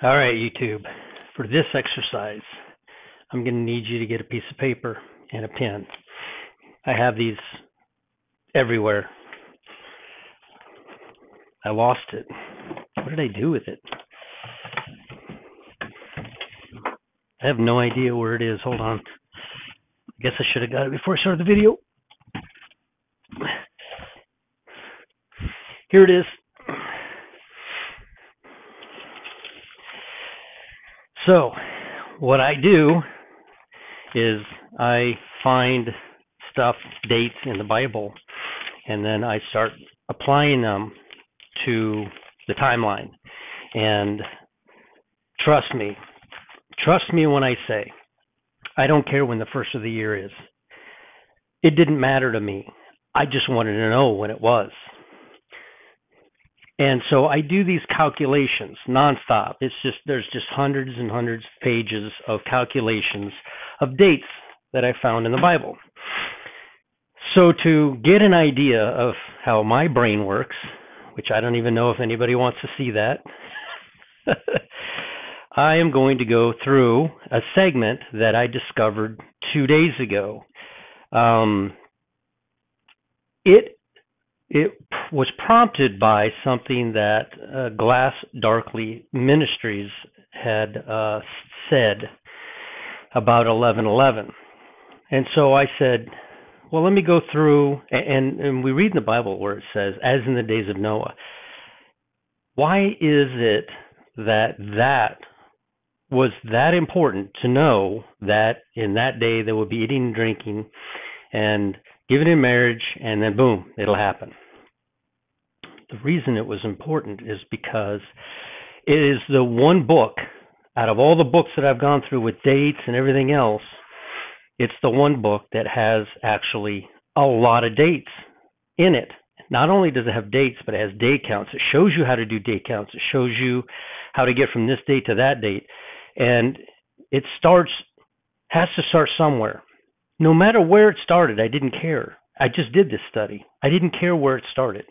All right, YouTube. For this exercise, I'm going to need you to get a piece of paper and a pen. I have these everywhere. I lost it. What did I do with it? I have no idea where it is. Hold on. I guess I should have got it before I started the video. Here it is. So, what I do is I find stuff, dates in the Bible, and then I start applying them to the timeline. And trust me, trust me when I say, I don't care when the first of the year is. It didn't matter to me. I just wanted to know when it was. And so I do these calculations nonstop. It's just there's just hundreds and hundreds of pages of calculations of dates that I found in the Bible. So to get an idea of how my brain works, which I don't even know if anybody wants to see that, I am going to go through a segment that I discovered two days ago. Um, it it was prompted by something that uh, Glass Darkly Ministries had uh, said about 1111. And so I said, well, let me go through, and, and we read in the Bible where it says, as in the days of Noah. Why is it that that was that important to know that in that day they would be eating and drinking and given in marriage, and then boom, it'll happen. The reason it was important is because it is the one book out of all the books that I've gone through with dates and everything else, it's the one book that has actually a lot of dates in it. Not only does it have dates, but it has day counts. It shows you how to do day counts. It shows you how to get from this date to that date. And it starts, has to start somewhere no matter where it started, I didn't care. I just did this study. I didn't care where it started.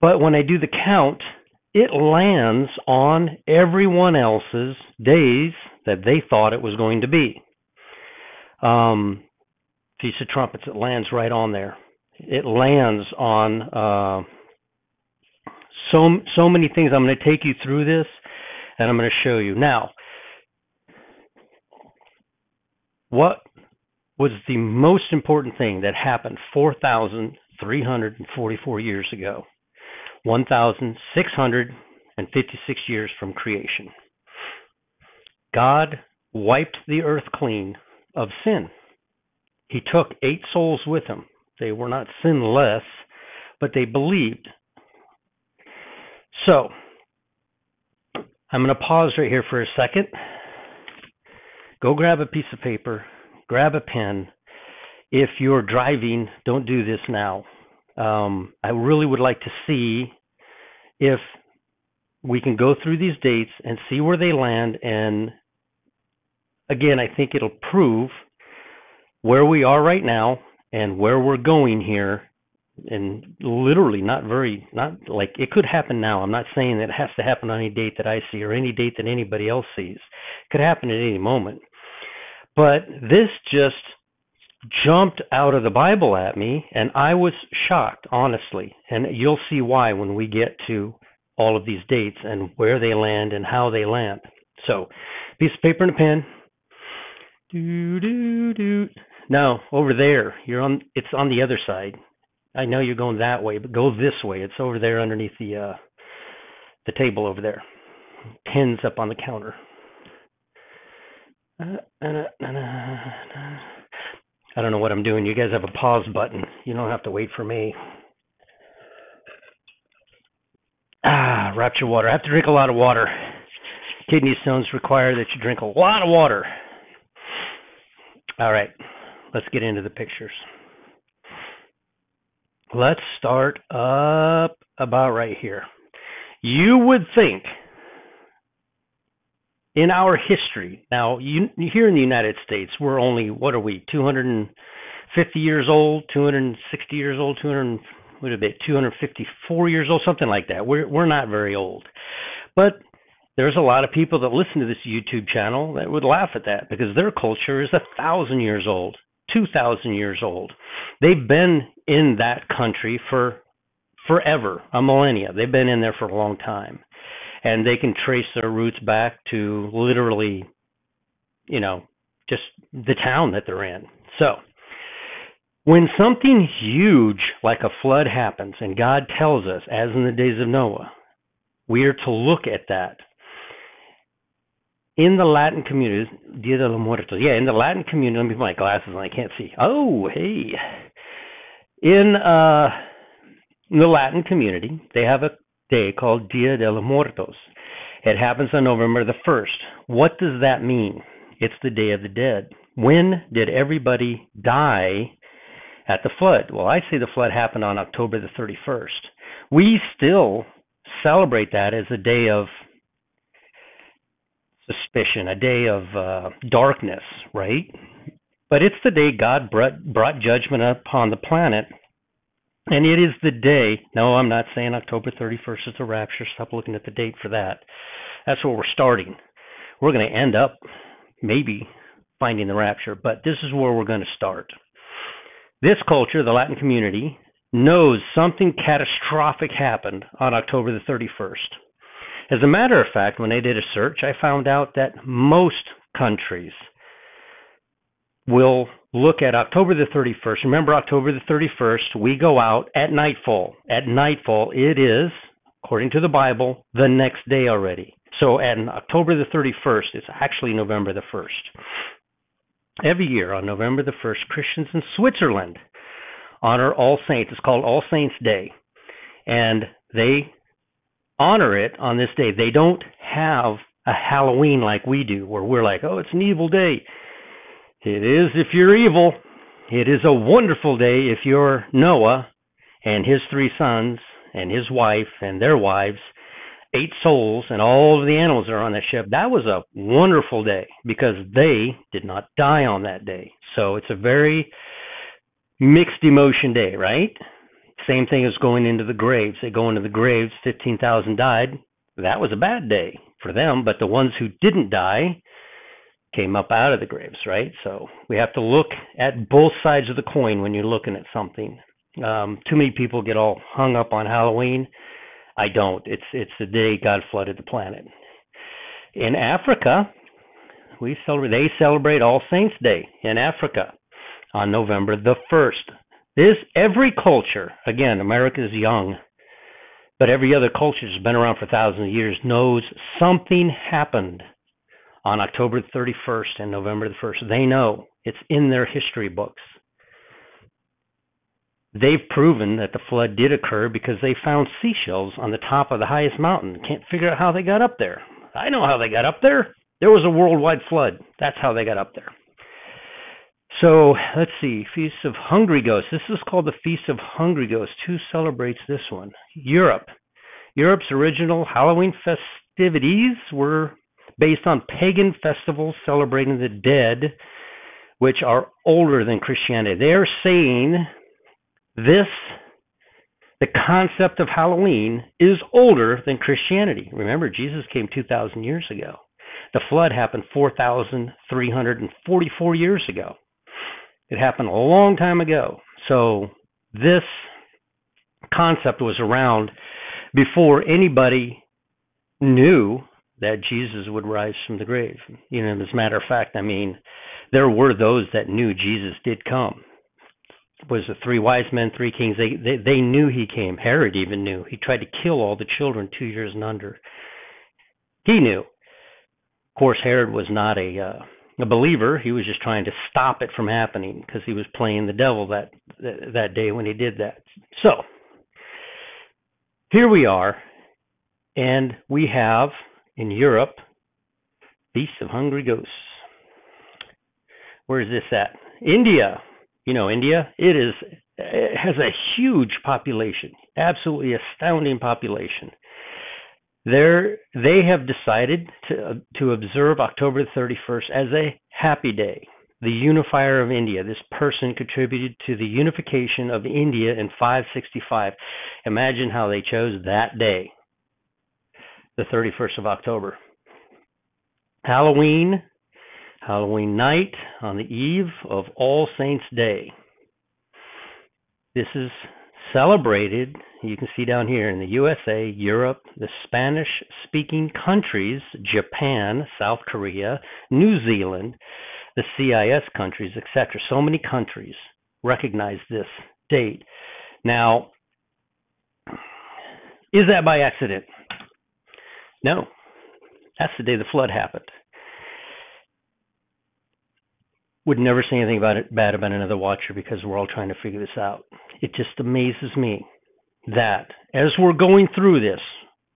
But when I do the count, it lands on everyone else's days that they thought it was going to be. Um, Feast of Trumpets, it lands right on there. It lands on uh, so so many things. I'm going to take you through this, and I'm going to show you now. What was the most important thing that happened 4,344 years ago, 1,656 years from creation. God wiped the earth clean of sin. He took eight souls with him. They were not sinless, but they believed. So, I'm going to pause right here for a second. Go grab a piece of paper grab a pen. If you're driving, don't do this now. Um, I really would like to see if we can go through these dates and see where they land. And again, I think it'll prove where we are right now and where we're going here. And literally, not very, not like it could happen now. I'm not saying that it has to happen on any date that I see or any date that anybody else sees. It could happen at any moment. But this just jumped out of the Bible at me, and I was shocked, honestly. And you'll see why when we get to all of these dates and where they land and how they land. So, piece of paper and a pen. Do do do. No, over there. You're on. It's on the other side. I know you're going that way, but go this way. It's over there underneath the uh, the table over there. Pens up on the counter. I don't know what I'm doing. You guys have a pause button. You don't have to wait for me. Ah, rapture water. I have to drink a lot of water. Kidney stones require that you drink a lot of water. All right, let's get into the pictures. Let's start up about right here. You would think in our history, now you, here in the United States, we're only what are we, 250 years old, 260 years old, 200 what a bit, 254 years old, something like that. We're we're not very old, but there's a lot of people that listen to this YouTube channel that would laugh at that because their culture is a thousand years old, two thousand years old. They've been in that country for forever, a millennia. They've been in there for a long time. And they can trace their roots back to literally, you know, just the town that they're in. So, when something huge like a flood happens, and God tells us, as in the days of Noah, we are to look at that in the Latin community, Dia de los Muertos. Yeah, in the Latin community, let me put my glasses on. I can't see. Oh, hey. In uh, in the Latin community, they have a day called Dia de los Muertos. It happens on November the 1st. What does that mean? It's the Day of the Dead. When did everybody die at the flood? Well, I say the flood happened on October the 31st. We still celebrate that as a day of suspicion, a day of uh, darkness, right? But it's the day God brought, brought judgment upon the planet. And it is the day, no, I'm not saying October 31st is the rapture. Stop looking at the date for that. That's where we're starting. We're going to end up maybe finding the rapture, but this is where we're going to start. This culture, the Latin community, knows something catastrophic happened on October the 31st. As a matter of fact, when I did a search, I found out that most countries will look at October the 31st. Remember, October the 31st, we go out at nightfall. At nightfall, it is, according to the Bible, the next day already. So, on October the 31st, it's actually November the 1st. Every year on November the 1st, Christians in Switzerland honor All Saints. It's called All Saints Day. And they honor it on this day. They don't have a Halloween like we do, where we're like, oh, it's an evil day. It is if you're evil. It is a wonderful day if you're Noah and his three sons and his wife and their wives, eight souls, and all of the animals that are on that ship. That was a wonderful day because they did not die on that day. So it's a very mixed emotion day, right? Same thing as going into the graves. They go into the graves, 15,000 died. That was a bad day for them, but the ones who didn't die came up out of the graves, right? So we have to look at both sides of the coin when you're looking at something. Um, too many people get all hung up on Halloween. I don't. It's it's the day God flooded the planet. In Africa, we celebrate. They celebrate All Saints Day in Africa on November the first. This every culture, again, America is young, but every other culture that's been around for thousands of years knows something happened on October 31st and November the 1st. They know it's in their history books. They've proven that the flood did occur because they found seashells on the top of the highest mountain. Can't figure out how they got up there. I know how they got up there. There was a worldwide flood. That's how they got up there. So let's see, Feast of Hungry Ghosts. This is called the Feast of Hungry Ghosts. Who celebrates this one? Europe. Europe's original Halloween festivities were based on pagan festivals celebrating the dead, which are older than Christianity. They are saying this, the concept of Halloween, is older than Christianity. Remember, Jesus came 2,000 years ago. The flood happened 4,344 years ago. It happened a long time ago. So this concept was around before anybody knew that Jesus would rise from the grave. You know, as a matter of fact, I mean, there were those that knew Jesus did come. It was the three wise men, three kings? They, they they knew he came. Herod even knew. He tried to kill all the children two years and under. He knew. Of course, Herod was not a uh, a believer. He was just trying to stop it from happening because he was playing the devil that that day when he did that. So here we are, and we have in Europe Feast of Hungry Ghosts. Where is this at? India. You know India. It is it has a huge population, absolutely astounding population. There, they have decided to to observe October 31st as a happy day. The unifier of India. This person contributed to the unification of India in 565. Imagine how they chose that day, the 31st of October. Halloween, Halloween night on the eve of All Saints Day. This is celebrated, you can see down here in the USA, Europe, the Spanish speaking countries, Japan, South Korea, New Zealand, the CIS countries, etc. So many countries recognize this date. Now, is that by accident? No. That's the day the flood happened. Would never say anything about it bad about another watcher because we're all trying to figure this out. It just amazes me that as we're going through this,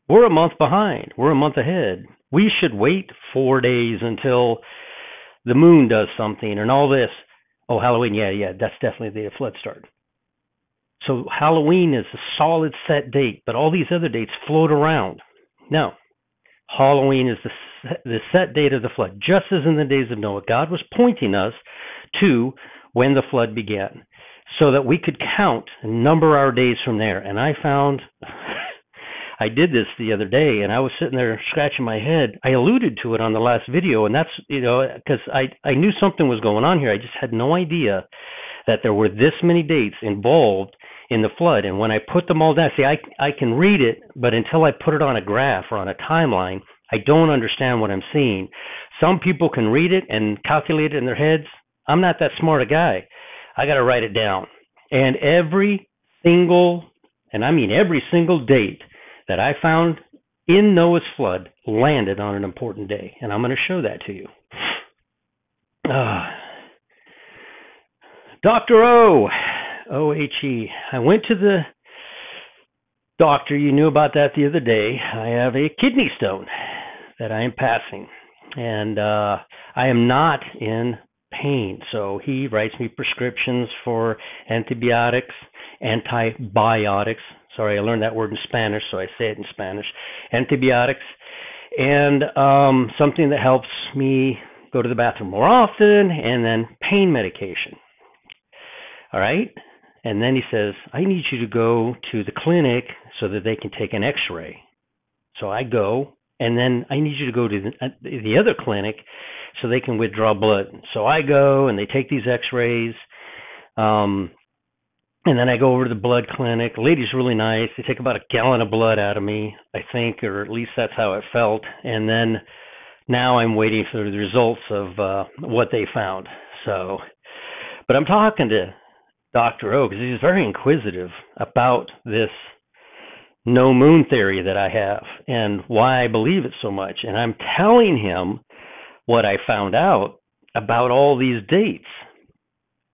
we're a month behind. We're a month ahead. We should wait four days until the moon does something and all this. Oh, Halloween, yeah, yeah, that's definitely the flood started. So Halloween is a solid set date, but all these other dates float around. No, Halloween is the the set date of the flood, just as in the days of Noah. God was pointing us to when the flood began, so that we could count and number our days from there. And I found I did this the other day, and I was sitting there scratching my head. I alluded to it on the last video, and that's you know because I I knew something was going on here. I just had no idea that there were this many dates involved in the flood. And when I put them all down, see, I I can read it, but until I put it on a graph or on a timeline, I don't understand what I'm seeing. Some people can read it and calculate it in their heads. I'm not that smart a guy. I got to write it down. And every single, and I mean every single date that I found in Noah's flood landed on an important day. And I'm going to show that to you. Uh, Dr. O, O H E. I went to the doctor. You knew about that the other day. I have a kidney stone that I am passing, and uh, I am not in pain. So he writes me prescriptions for antibiotics, antibiotics. Sorry, I learned that word in Spanish, so I say it in Spanish. Antibiotics, and um, something that helps me go to the bathroom more often, and then pain medication. All right. And then he says, I need you to go to the clinic so that they can take an x ray. So I go, and then I need you to go to the, uh, the other clinic so they can withdraw blood. So I go, and they take these x rays. Um, and then I go over to the blood clinic. The lady's really nice. They take about a gallon of blood out of me, I think, or at least that's how it felt. And then now I'm waiting for the results of uh, what they found. So, but I'm talking to Dr. O because he's very inquisitive about this no moon theory that I have and why I believe it so much. And I'm telling him what I found out about all these dates,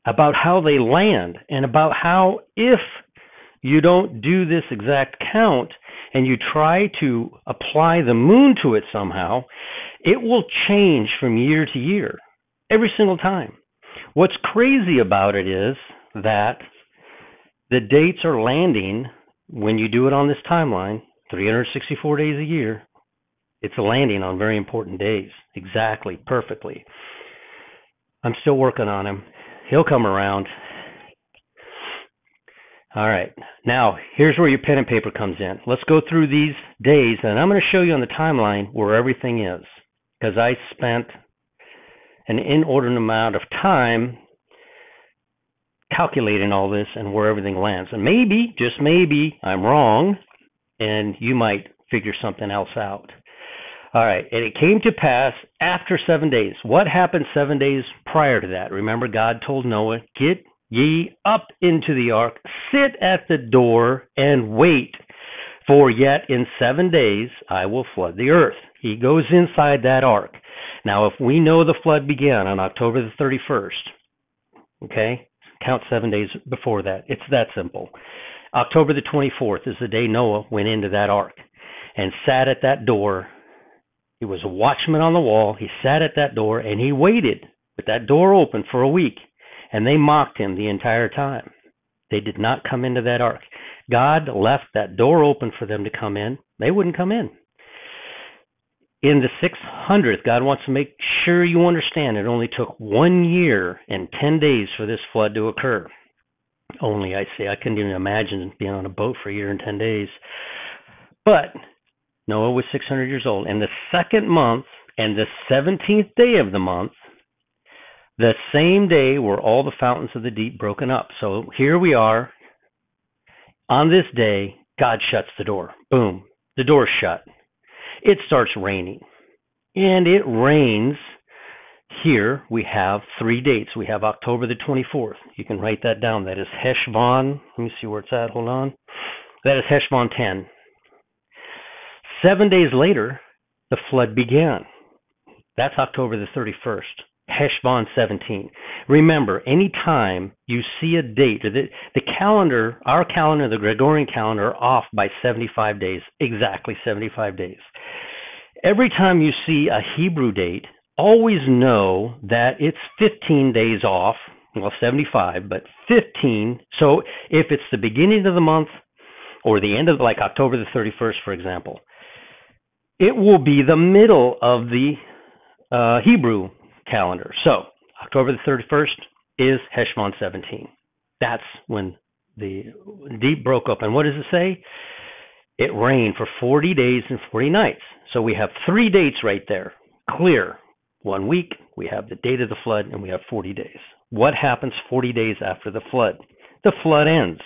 about how they land, and about how if you don't do this exact count and you try to apply the moon to it somehow, it will change from year to year every single time. What's crazy about it is that the dates are landing when you do it on this timeline, 364 days a year. It's landing on very important days. Exactly, perfectly. I'm still working on him. He'll come around. All right. Now, here's where your pen and paper comes in. Let's go through these days, and I'm going to show you on the timeline where everything is. Because I spent an inordinate amount of time calculating all this and where everything lands. And maybe, just maybe, I'm wrong, and you might figure something else out. All right, and it came to pass after seven days. What happened seven days prior to that? Remember, God told Noah, Get ye up into the ark, sit at the door, and wait, for yet in seven days I will flood the earth. He goes inside that ark. Now, if we know the flood began on October the 31st, okay, Count seven days before that. It's that simple. October the 24th is the day Noah went into that ark and sat at that door. He was a watchman on the wall. He sat at that door and he waited with that door open for a week. And they mocked him the entire time. They did not come into that ark. God left that door open for them to come in. They wouldn't come in in the 600th, God wants to make sure you understand it only took one year and 10 days for this flood to occur. Only, I say, I couldn't even imagine being on a boat for a year and 10 days. But Noah was 600 years old. And the second month, And the 17th day of the month, the same day were all the fountains of the deep broken up. So here we are. On this day, God shuts the door. Boom. The door's shut. It starts raining. And it rains. Here we have three dates. We have October the 24th. You can write that down. That is Heshvan. Let me see where it's at. Hold on. That is Heshvan 10. Seven days later, the flood began. That's October the 31st. Heshvan 17. Remember, any time you see a date, the, the calendar, our calendar, the Gregorian calendar, are off by 75 days, exactly 75 days. Every time you see a Hebrew date, always know that it's 15 days off, well, 75, but 15. So if it's the beginning of the month or the end of, like October the 31st, for example, it will be the middle of the uh, Hebrew calendar. So October the 31st is Heshvan 17. That's when the deep broke up. And what does it say? It rained for 40 days and 40 nights. So we have three dates right there, clear. One week, we have the date of the flood, and we have 40 days. What happens 40 days after the flood? The flood ends.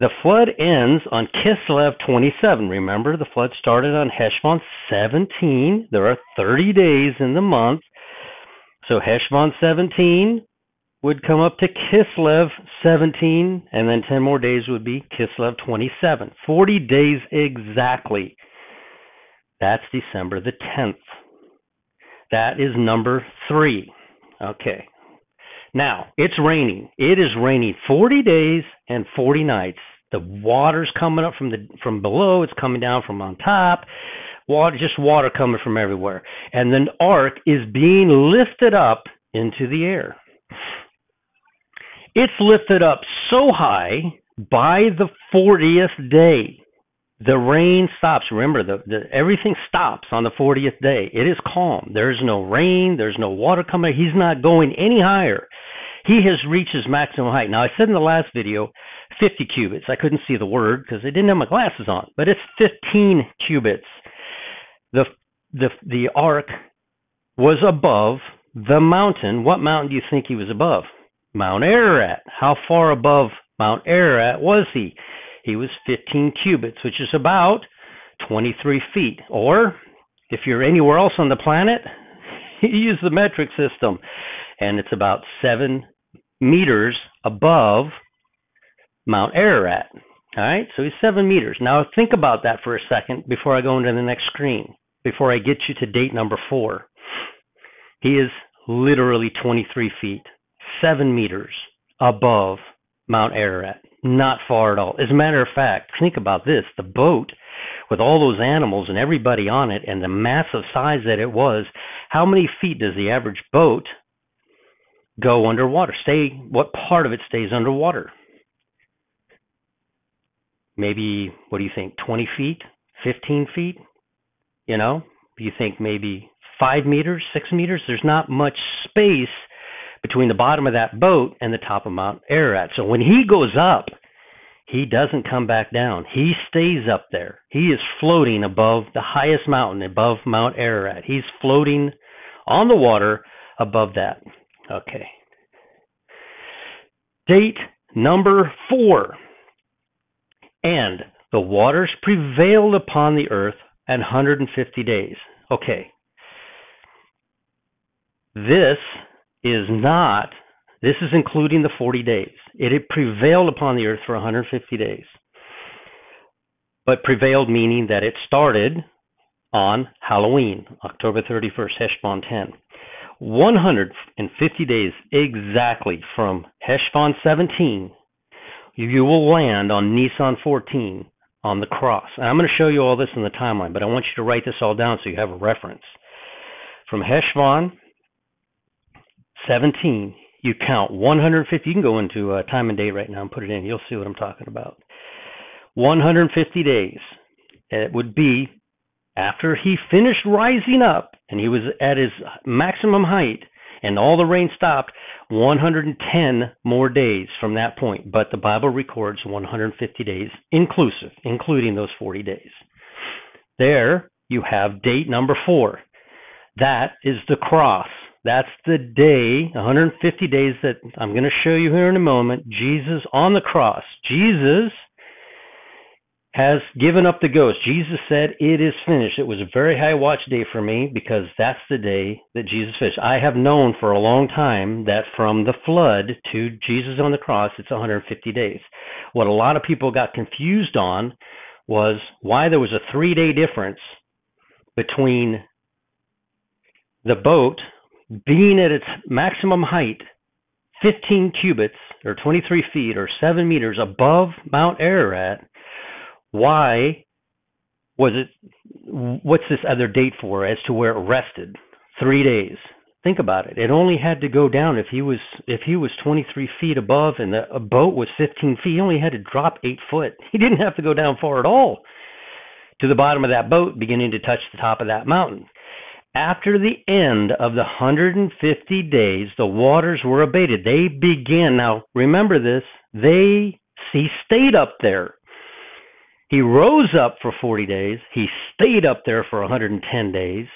The flood ends on Kislev 27. Remember, the flood started on Heshvan 17. There are 30 days in the month. So Heshvan 17 would come up to Kislev 17, and then 10 more days would be Kislev 27. 40 days exactly. That's December the 10th. That is number three. Okay. Now, it's raining. It is raining 40 days and 40 nights. The water's coming up from the from below, it's coming down from on top. Water just water coming from everywhere. And the ark is being lifted up into the air. It's lifted up so high by the 40th day. The rain stops. Remember, the, the everything stops on the 40th day. It is calm. There's no rain. There's no water coming. He's not going any higher. He has reached his maximum height. Now, I said in the last video 50 cubits. I couldn't see the word because I didn't have my glasses on, but it's 15 cubits. The the the ark was above the mountain. What mountain do you think he was above? Mount Ararat. How far above Mount Ararat was he? He was 15 cubits, which is about 23 feet. Or if you're anywhere else on the planet, you use the metric system, and it's about seven meters above Mount Ararat. All right, so he's seven meters. Now think about that for a second before I go into the next screen, before I get you to date number four. He is literally 23 feet, seven meters above Mount Ararat. Not far at all. As a matter of fact, think about this the boat with all those animals and everybody on it and the massive size that it was, how many feet does the average boat go underwater? Stay what part of it stays underwater? Maybe what do you think, 20 feet, 15 feet? You know, do you think maybe 5 meters, 6 meters? There's not much space between the bottom of that boat and the top of Mount Ararat. So when he goes up, he doesn't come back down. He stays up there. He is floating above the highest mountain, above Mount Ararat. He's floating on the water above that. Okay. Date number four. And the waters prevailed upon the earth an 150 days. Okay. This is not, this is including the 40 days. It had prevailed upon the earth for 150 days. But prevailed meaning that it started on Halloween, October 31st, Heshvan 10. 150 days exactly from Heshvan 17, you will land on Nisan 14 on the cross. And I'm going to show you all this in the timeline, but I want you to write this all down so you have a reference. From Heshvan 17, you count 150. You can go into uh, time and date right now and put it in. You'll see what I'm talking about. 150 days. It would be after he finished rising up and he was at his maximum height and all the rain stopped 110 more days from that point but the bible records 150 days inclusive including those 40 days there you have date number 4 That is the cross. That's the day, 150 days that I'm going to show you here in a moment. Jesus on the cross. Jesus has given up the ghost. Jesus said, It is finished. It was a very high watch day for me because that's the day that Jesus finished. I have known for a long time that from the flood to Jesus on the cross, it's 150 days. What a lot of people got confused on was why there was a three day difference between the boat being at its maximum height, 15 cubits or 23 feet or 7 meters above Mount Ararat, why was it, what's this other date for as to where it rested? Three days. Think about it. It only had to go down if he was if he was 23 feet above and the boat was 15 feet. He only had to drop eight foot. He didn't have to go down far at all to the bottom of that boat, beginning to touch the top of that mountain. After the end of the 150 days, the waters were abated. They began. Now, remember this. They, he stayed up there. He rose up for 40 days. He stayed up there for 110 days,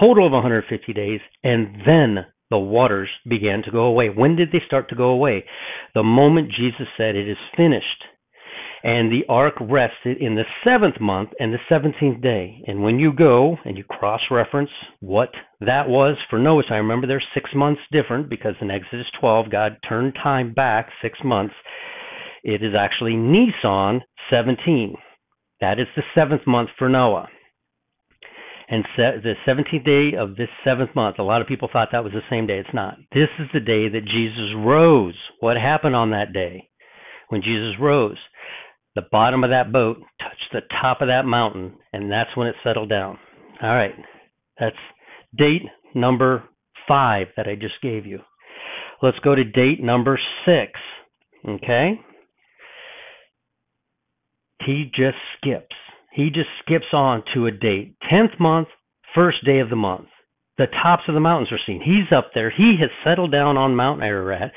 total of 150 days, and then the waters began to go away. When did they start to go away? The moment Jesus said, It is finished and the ark rested in the seventh month and the seventeenth day. And when you go and you cross reference what that was for Noah's I remember there's six months different because in Exodus 12, God turned time back six months. It is actually Nisan 17. That is the seventh month for Noah. And se- the 17th day of this seventh month, a lot of people thought that was the same day. It's not. This is the day that Jesus rose. What happened on that day when Jesus rose? the bottom of that boat touched the top of that mountain, and that's when it settled down. All right, that's date number five that I just gave you. Let's go to date number six. Okay? He just skips. He just skips on to a date. 10th month, first day of the month. The tops of the mountains are seen. He's up there. He has settled down on Mount Ararat,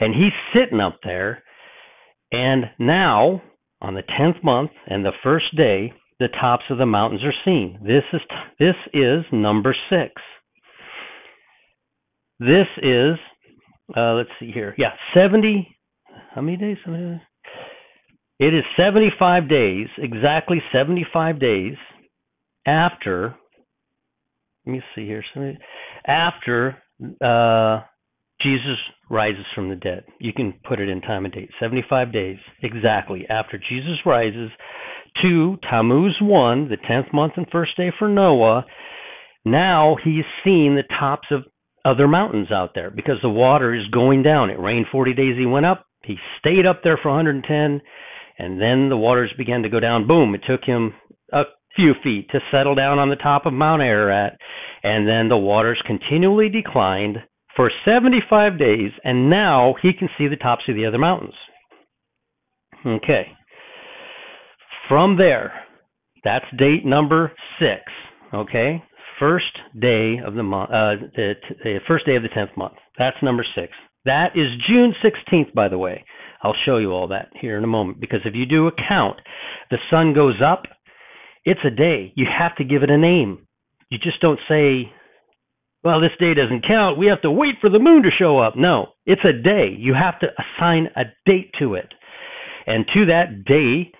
and he's sitting up there. And now on the tenth month and the first day, the tops of the mountains are seen. This is this is number six. This is uh, let's see here. Yeah, seventy. How many days? It is seventy-five days, exactly seventy-five days after. Let me see here. After uh, Jesus rises from the dead. You can put it in time and date. 75 days exactly after Jesus rises to Tammuz 1, the 10th month and first day for Noah. Now he's seen the tops of other mountains out there because the water is going down. It rained 40 days. He went up. He stayed up there for 110, and then the waters began to go down. Boom! It took him a few feet to settle down on the top of Mount Ararat, and then the waters continually declined for 75 days, and now he can see the tops of the other mountains. Okay. From there, that's date number six. Okay, first day of the month, uh, the, the first day of the tenth month. That's number six. That is June 16th, by the way. I'll show you all that here in a moment because if you do a count, the sun goes up. It's a day. You have to give it a name. You just don't say well, this day doesn't count. We have to wait for the moon to show up. No, it's a day. You have to assign a date to it. And to that day,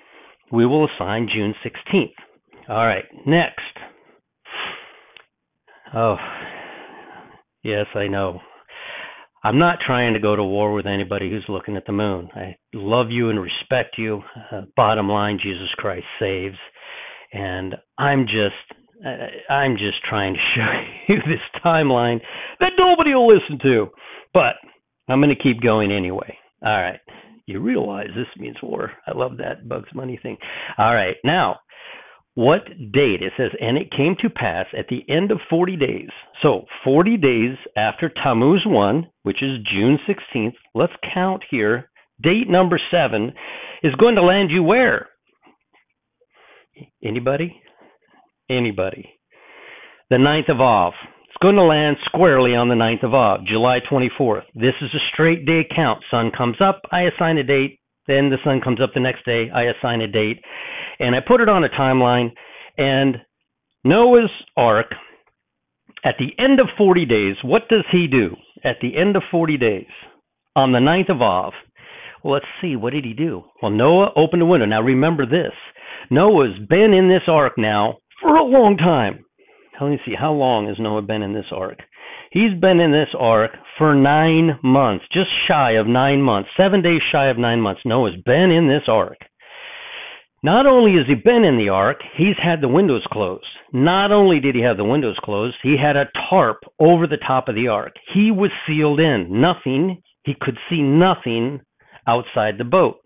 we will assign June 16th. All right, next. Oh, yes, I know. I'm not trying to go to war with anybody who's looking at the moon. I love you and respect you. Uh, bottom line, Jesus Christ saves. And I'm just I'm just trying to show you this timeline that nobody will listen to. But I'm going to keep going anyway. All right. You realize this means war. I love that Bugs Bunny thing. All right. Now, what date? It says, and it came to pass at the end of 40 days. So, 40 days after Tammuz 1, which is June 16th, let's count here. Date number 7 is going to land you where? Anybody? anybody. The 9th of Av. It's going to land squarely on the 9th of Av, July 24th. This is a straight day count. Sun comes up, I assign a date. Then the sun comes up the next day, I assign a date. And I put it on a timeline. And Noah's Ark At the end of 40 days, what does he do? At the end of 40 days, on the ninth of Av, well, let's see, what did he do? Well, Noah opened a window. Now remember this Noah's been in this ark now for a long time. Let me see, how long has Noah been in this ark? He's been in this ark for nine months, just shy of nine months, seven days shy of nine months. Noah's been in this ark. Not only has he been in the ark, he's had the windows closed. Not only did he have the windows closed, he had a tarp over the top of the ark. He was sealed in. Nothing, he could see nothing outside the boat.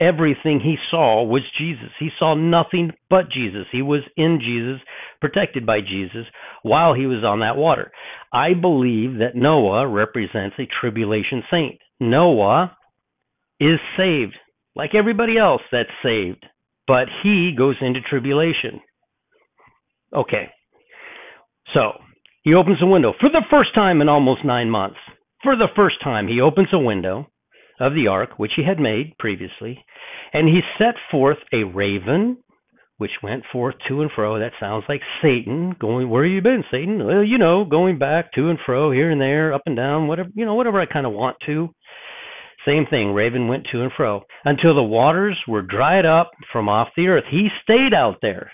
Everything he saw was Jesus. He saw nothing but Jesus. He was in Jesus, protected by Jesus while he was on that water. I believe that Noah represents a tribulation saint. Noah is saved, like everybody else that's saved but he goes into tribulation. Okay. So, he opens a window for the first time in almost nine months. For the first time, he opens a window of the ark, which he had made previously, and he set forth a raven, which went forth to and fro. That sounds like Satan going, Where have you been, Satan? Well, you know, going back to and fro, here and there, up and down, whatever, you know, whatever I kind of want to. Same thing, Raven went to and fro until the waters were dried up from off the earth. He stayed out there.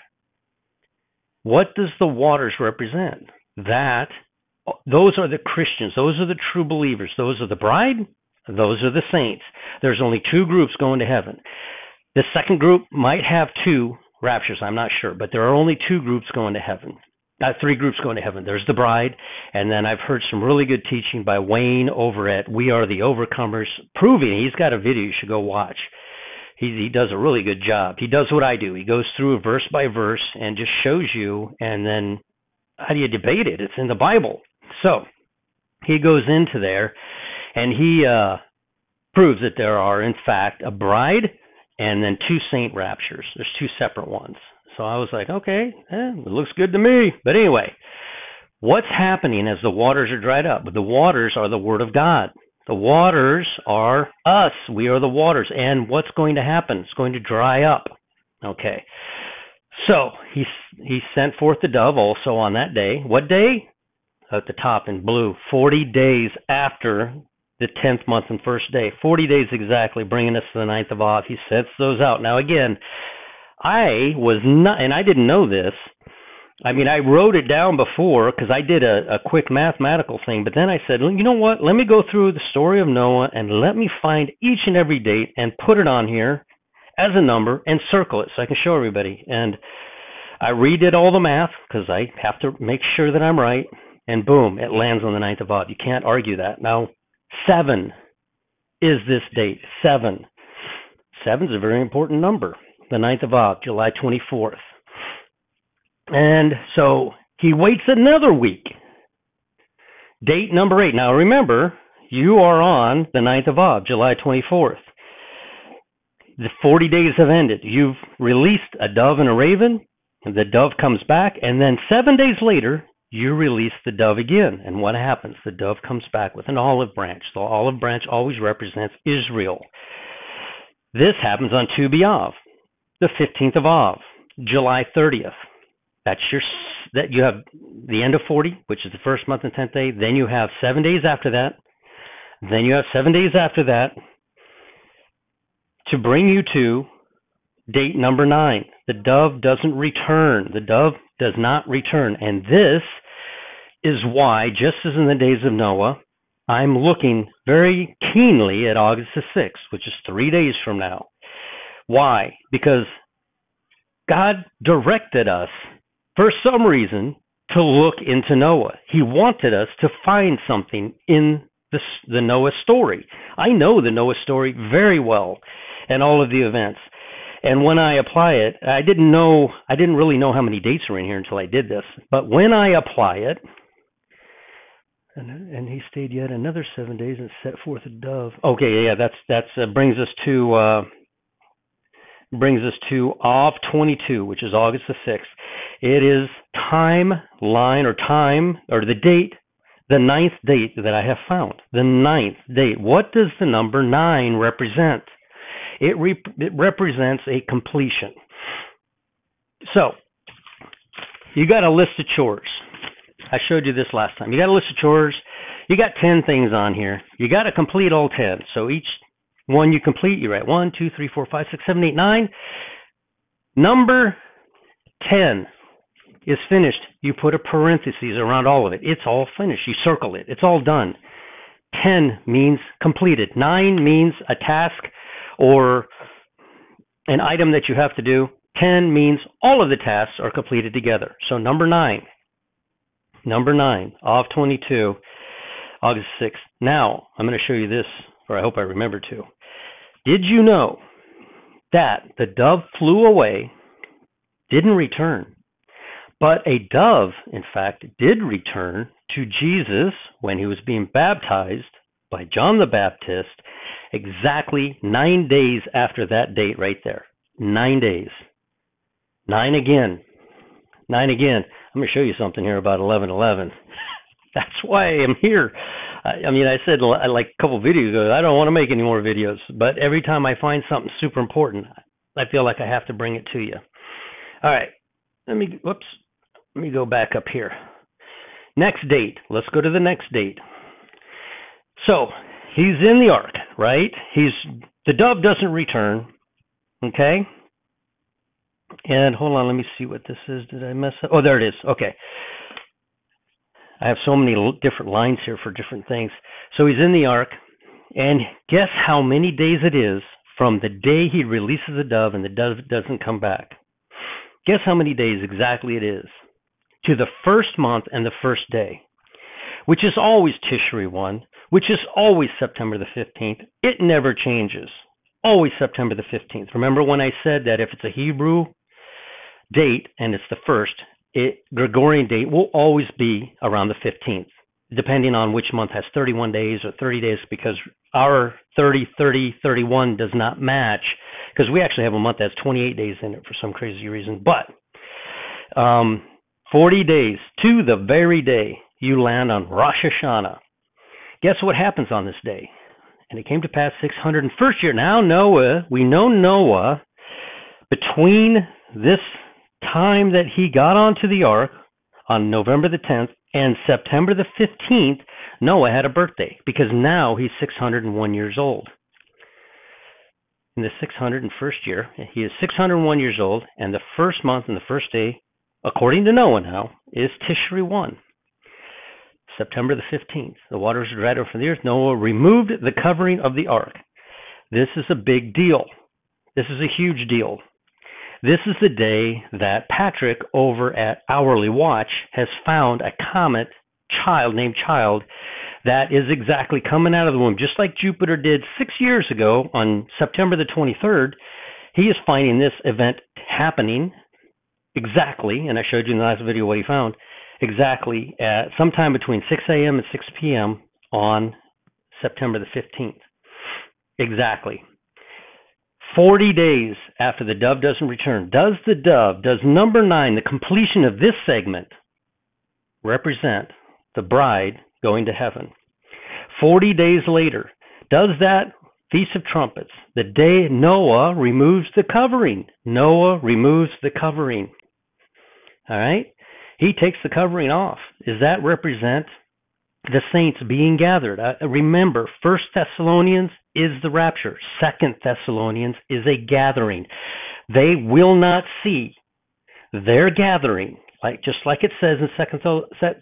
What does the waters represent? That those are the Christians, those are the true believers, those are the bride, those are the saints. There's only two groups going to heaven. The second group might have two raptures, I'm not sure, but there are only two groups going to heaven uh, three groups going to heaven. There's the bride, and then I've heard some really good teaching by Wayne over at We Are the Overcomers, proving he's got a video you should go watch. He he does a really good job. He does what I do. He goes through verse by verse and just shows you, and then how do you debate it? It's in the Bible. So he goes into there, and he uh, proves that there are in fact a bride and then two saint raptures. There's two separate ones. So I was like, okay, eh, it looks good to me. But anyway, what's happening as the waters are dried up? The waters are the Word of God. The waters are us. We are the waters. And what's going to happen? It's going to dry up. Okay. So he he sent forth the dove also on that day. What day? At the top in blue. Forty days after the tenth month and first day. Forty days exactly, bringing us to the ninth of Av. He sets those out. Now again, I was not, and I didn't know this. I mean, I wrote it down before because I did a, a quick mathematical thing, but then I said, you know what? Let me go through the story of Noah and let me find each and every date and put it on here as a number and circle it so I can show everybody. And I redid all the math because I have to make sure that I'm right. And boom, it lands on the ninth of Av. You can't argue that. Now, seven is this date. Seven. Seven's a very important number the 9th of Av, July 24th. And so he waits another week. Date number eight. Now remember, you are on the 9th of Av, July 24th. The 40 days have ended. You've released a dove and a raven. And the dove comes back, and then seven days later, you release the dove again. And what happens? The dove comes back with an olive branch. The olive branch always represents Israel. This happens on Tu B'Av the 15th of Av, July 30th. That's your that you have the end of 40, which is the first month and 10th day. Then you have seven days after that. Then you have seven days after that to bring you to date number nine. The dove doesn't return. The dove does not return. And this is why, just as in the days of Noah, I'm looking very keenly at August the 6th, which is three days from now. Why? Because God directed us for some reason to look into Noah. He wanted us to find something in the, the Noah story. I know the Noah story very well and all of the events. And when I apply it, I didn't know, I didn't really know how many dates were in here until I did this. But when I apply it, and, and he stayed yet another seven days and set forth a dove. Okay, yeah, that's that's uh, brings us to uh, brings us to Av 22, which is August the 6th. It is timeline or time or the date, the ninth date that I have found. The ninth date. What does the number nine represent? It, re- it represents a completion. So, you got a list of chores. I showed you this last time. You got a list of chores. You got 10 things on here. You got to complete all 10. So each one you complete, you write 1, 2, 3, 4, 5, 6, 7, 8, 9. Number 10 is finished. You put a parenthesis around all of it. It's all finished. You circle it. It's all done. 10 means completed. 9 means a task or an item that you have to do. 10 means all of the tasks are completed together. So number 9. Number 9 of 22, August 6th. Now, I'm going to show you this, or I hope I remember to. Did you know that the dove flew away, didn't return? But a dove, in fact, did return to Jesus when he was being baptized by John the Baptist exactly nine days after that date right there. Nine days. Nine again. Nine again. I'm going to show you something here about 1111. That's why I'm here. I, I mean, I said like a couple videos ago, I don't want to make any more videos, but every time I find something super important, I feel like I have to bring it to you. All right. Let me, whoops. Let me go back up here. Next date. Let's go to the next date. So he's in the ark, right? He's the dove doesn't return. Okay. And hold on, let me see what this is. Did I mess up? Oh, there it is. Okay. I have so many different lines here for different things. So he's in the ark, and guess how many days it is from the day he releases the dove and the dove doesn't come back? Guess how many days exactly it is? To the first month and the first day, which is always Tishri 1, which is always September the 15th. It never changes. Always September the 15th. Remember when I said that if it's a Hebrew date and it's the first, it, Gregorian date will always be around the 15th, depending on which month has 31 days or 30 days, because our 30, 30, 31 does not match, because we actually have a month that has 28 days in it for some crazy reason. But um, 40 days to the very day you land on Rosh Hashanah. Guess what happens on this day? And it came to pass 601st year. Now Noah, we know Noah between this time that he got onto the ark on November the 10th and September the 15th, Noah had a birthday because now he's 601 years old. In the 601st year, he is 601 years old, and the first month and the first day, according to Noah now, is Tishri 1. September the 15th. The waters dried up from the earth. Noah removed the covering of the ark. This is a big deal. This is a huge deal. This is the day that Patrick over at Hourly Watch has found a comet child named Child that is exactly coming out of the womb, just like Jupiter did six years ago on September the 23rd. He is finding this event happening exactly, and I showed you in the last video what he found, exactly at sometime between 6 a.m. and 6 p.m. on September the 15th. Exactly. 40 days after the dove doesn't return, does the dove, does number nine, the completion of this segment, represent the bride going to heaven? 40 days later, does that Feast of Trumpets, the day Noah removes the covering, Noah removes the covering. All right? He takes the covering off. Does that represent the saints being gathered? Uh, remember, First Thessalonians is the rapture. Second Thessalonians is a gathering. They will not see their gathering, like just like it says in Second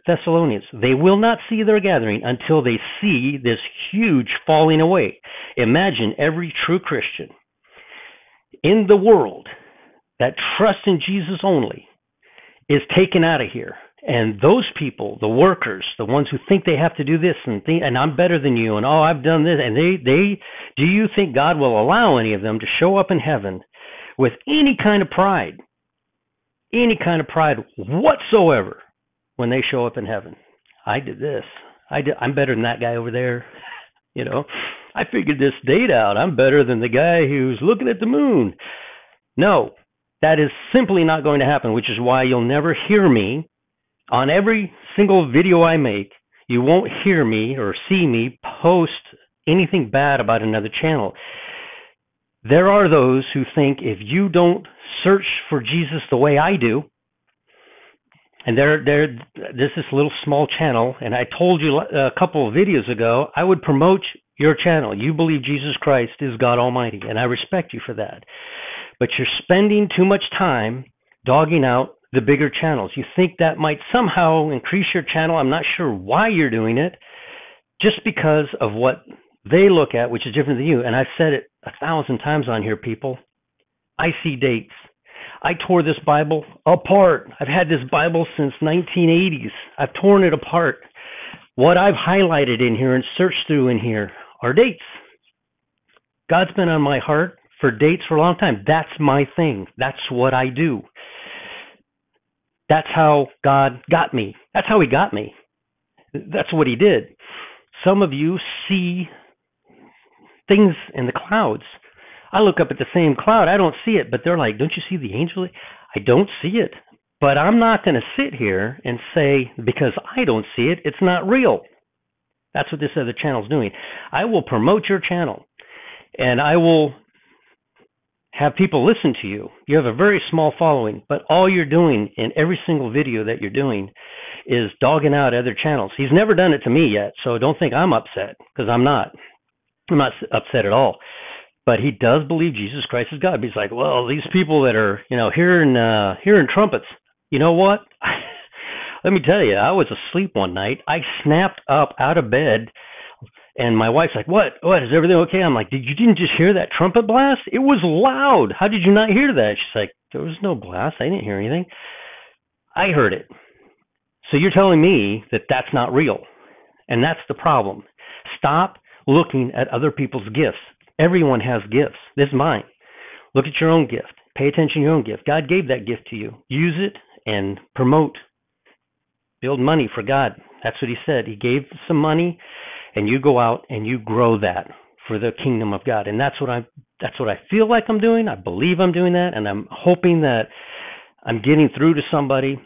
Thessalonians. They will not see their gathering until they see this huge falling away. Imagine every true Christian in the world that trusts in Jesus only is taken out of here and those people, the workers, the ones who think they have to do this and think, and I'm better than you, and oh, I've done this, and they, they, do you think God will allow any of them to show up in heaven with any kind of pride, any kind of pride whatsoever when they show up in heaven? I did this. I did, I'm better than that guy over there. you know, I figured this date out. I'm better than the guy who's looking at the moon. No, that is simply not going to happen, which is why you'll never hear me on every single video I make, you won't hear me or see me post anything bad about another channel. There are those who think if you don't search for Jesus the way I do, and they're they're this is a little small channel, and I told you a couple of videos ago I would promote your channel. You believe Jesus Christ is God Almighty, and I respect you for that. But you're spending too much time dogging out the bigger channels. You think that might somehow increase your channel. I'm not sure why you're doing it, just because of what they look at, which is different than you. And I've said it a thousand times on here, people. I see dates. I tore this Bible apart. I've had this Bible since 1980s. I've torn it apart. What I've highlighted in here and searched through in here are dates. God's been on my heart for dates for a long time. That's my thing. That's what I do. That's how God got me. That's how He got me. That's what He did. Some of you see things in the clouds. I look up at the same cloud. I don't see it, but they're like, Don't you see the angel? I don't see it. But I'm not going to sit here and say, because I don't see it, it's not real. That's what this other channel is doing. I will promote your channel and I will have people listen to you. You have a very small following, but all you're doing in every single video that you're doing is dogging out other channels. He's never done it to me yet, so don't think I'm upset because I'm not. I'm not upset at all. But he does believe Jesus Christ is God. He's like, well, these people that are, you know, hearing uh, hearing trumpets. You know what? Let me tell you, I was asleep one night. I snapped up out of bed and my wife's like, "What? What? Is everything okay?" I'm like, "Did you didn't just hear that trumpet blast? It was loud. How did you not hear that?" She's like, "There was no blast. I didn't hear anything. I heard it." So you're telling me that that's not real, and that's the problem. Stop looking at other people's gifts. Everyone has gifts. This is mine. Look at your own gift. Pay attention to your own gift. God gave that gift to you. Use it and promote. Build money for God. That's what He said. He gave some money and you go out and you grow that for the kingdom of God. And that's what I that's what I feel like I'm doing. I believe I'm doing that and I'm hoping that I'm getting through to somebody.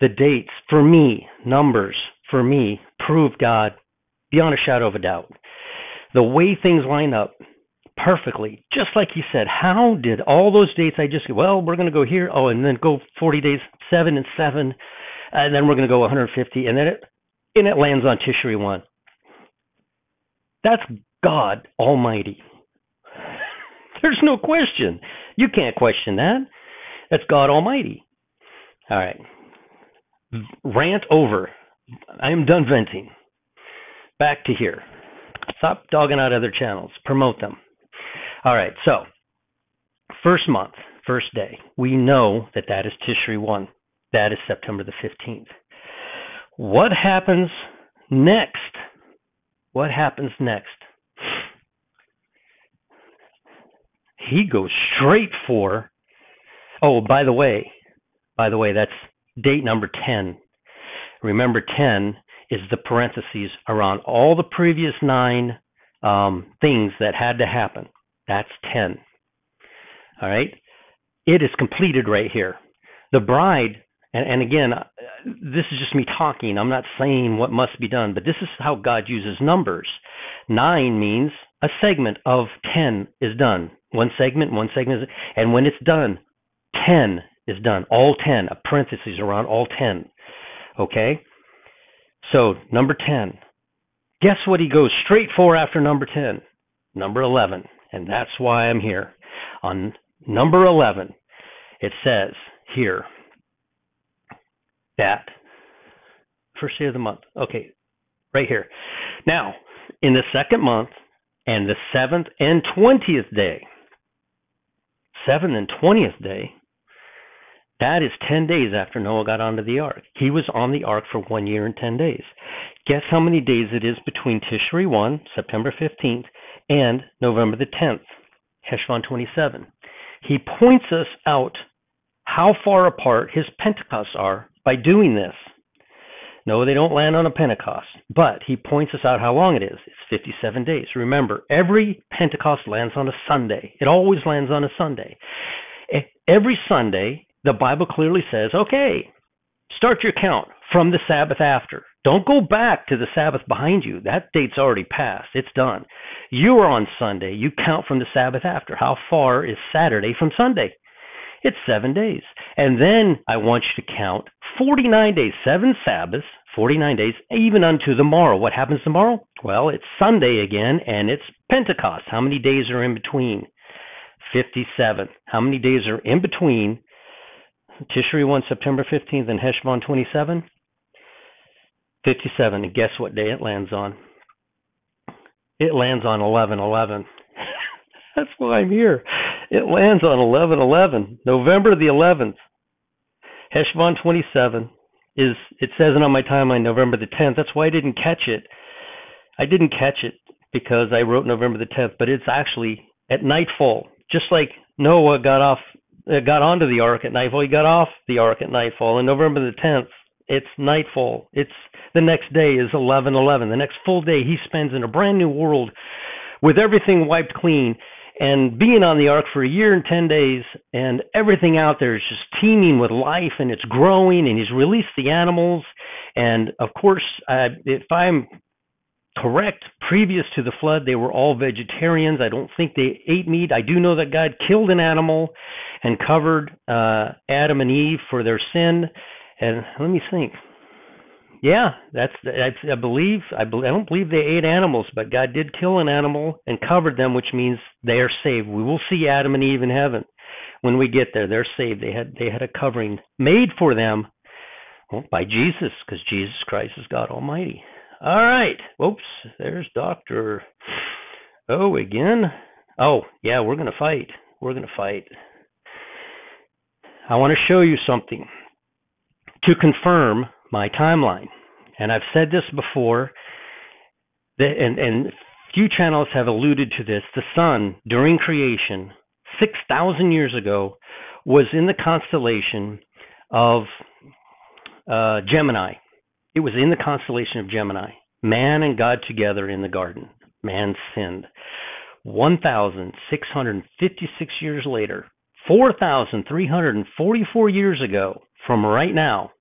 The dates for me, numbers for me prove God beyond a shadow of a doubt. The way things line up perfectly, just like he said. How did all those dates I just well, we're going to go here, oh, and then go 40 days, 7 and 7, and then we're going to go 150 and then it and it lands on Tishri 1. That's God Almighty. There's no question. You can't question that. That's God Almighty. All right. Rant over. I am done venting. Back to here. Stop dogging out other channels. Promote them. All right. So, first month, first day, we know that that is Tishri 1. That is September the 15th. What happens next? What happens next? He goes straight for. Oh, by the way, by the way, that's date number 10. Remember, 10 is the parentheses around all the previous nine um, things that had to happen. That's 10. All right? It is completed right here. The bride and, and again, this is just me talking. I'm not saying what must be done, but this is how God uses numbers. Nine means a segment of 10 is done. One segment, one segment, is, and when it's done, 10 is done. All 10, a parenthesis around all 10. Okay? So, number 10. Guess what he goes straight for after number 10? Number 11. And that's why I'm here. On number 11, it says here, that first day of the month. Okay, right here. Now, in the second month and the seventh and twentieth day, seventh and twentieth day, that is 10 days after Noah got onto the ark. He was on the ark for one year and 10 days. Guess how many days it is between Tishri 1, September 15th, and November the 10th, Heshvan 27. He points us out how far apart his Pentecosts are by doing this. No, they don't land on a Pentecost, but he points us out how long it is. It's 57 days. Remember, every Pentecost lands on a Sunday. It always lands on a Sunday. Every Sunday, the Bible clearly says, okay, start your count from the Sabbath after. Don't go back to the Sabbath behind you. That date's already passed. It's done. You are on Sunday. You count from the Sabbath after. How far is Saturday from Sunday? It's seven days. And then I want you to count 49 days, seven Sabbaths, 49 days, even unto the morrow. What happens tomorrow? Well, it's Sunday again, and it's Pentecost. How many days are in between? 57. How many days are in between Tishri 1, September 15th, and Heshvan 27? 57. And guess what day it lands on? It lands on 11 11. That's why I'm here. It lands on 11 11, November the 11th. Heshvan 27 is, it says it on my timeline, November the 10th. That's why I didn't catch it. I didn't catch it because I wrote November the 10th, but it's actually at nightfall. Just like Noah got off, uh, got onto the ark at nightfall, he got off the ark at nightfall. And November the 10th, it's nightfall. It's the next day is 11:11. The next full day he spends in a brand new world with everything wiped clean and being on the ark for a year and 10 days and everything out there is just teeming with life and it's growing and he's released the animals. And of course uh, if i'm correct previous to the flood they were all vegetarians. I don't think they ate meat. I do know that god killed an animal and covered uh adam and eve for their sin. And let me think yeah, that's, that's I believe I, I don't believe they ate animals, but God did kill an animal and covered them, which means they are saved. We will see Adam and Eve in heaven when we get there. They're saved. They had they had a covering made for them well, by Jesus, because Jesus Christ is God Almighty. All right. Oops, there's Doctor. Oh, again. Oh, yeah, we're gonna fight. We're gonna fight. I want to show you something to confirm my timeline. And I've said this before, that, and, and few channels have alluded to this. The sun, during creation, 6,000 years ago, was in the constellation of uh, Gemini. It was in the constellation of Gemini. Man and God together in the garden. Man sinned. 1,656 years later, 4,344 years ago from right now,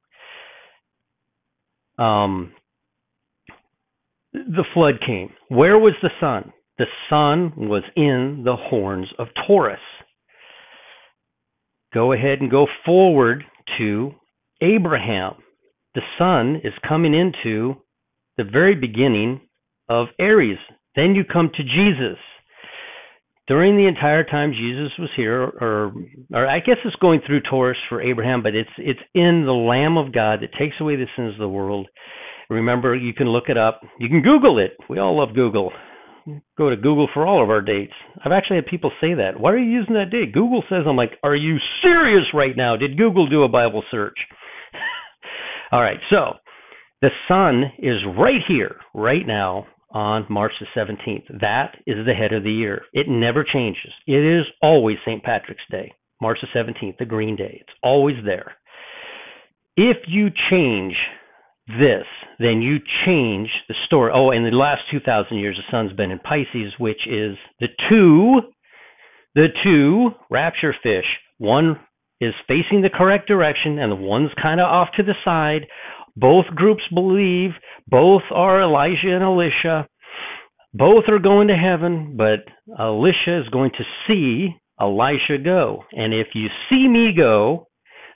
um, the flood came. Where was the sun? The sun was in the horns of Taurus. Go ahead and go forward to Abraham. The sun is coming into the very beginning of Aries. Then you come to Jesus during the entire time Jesus was here, or or I guess it's going through Taurus for Abraham, but it's it's in the Lamb of God that takes away the sins of the world. Remember, you can look it up. You can Google it. We all love Google. Go to Google for all of our dates. I've actually had people say that. Why are you using that date? Google says I'm like, are you serious right now? Did Google do a Bible search? all right, so the sun is right here, right now, on March the 17th. That is the head of the year. It never changes. It is always St. Patrick's Day, March the 17th, the green day. It's always there. If you change this, then you change the story. Oh, in the last 2,000 years, the sun's been in Pisces, which is the two, the two rapture fish. One is facing the correct direction, and the one's kind of off to the side. Both groups believe, both are Elijah and Elisha. Both are going to heaven, but Elisha is going to see Elisha go. And if you see me go,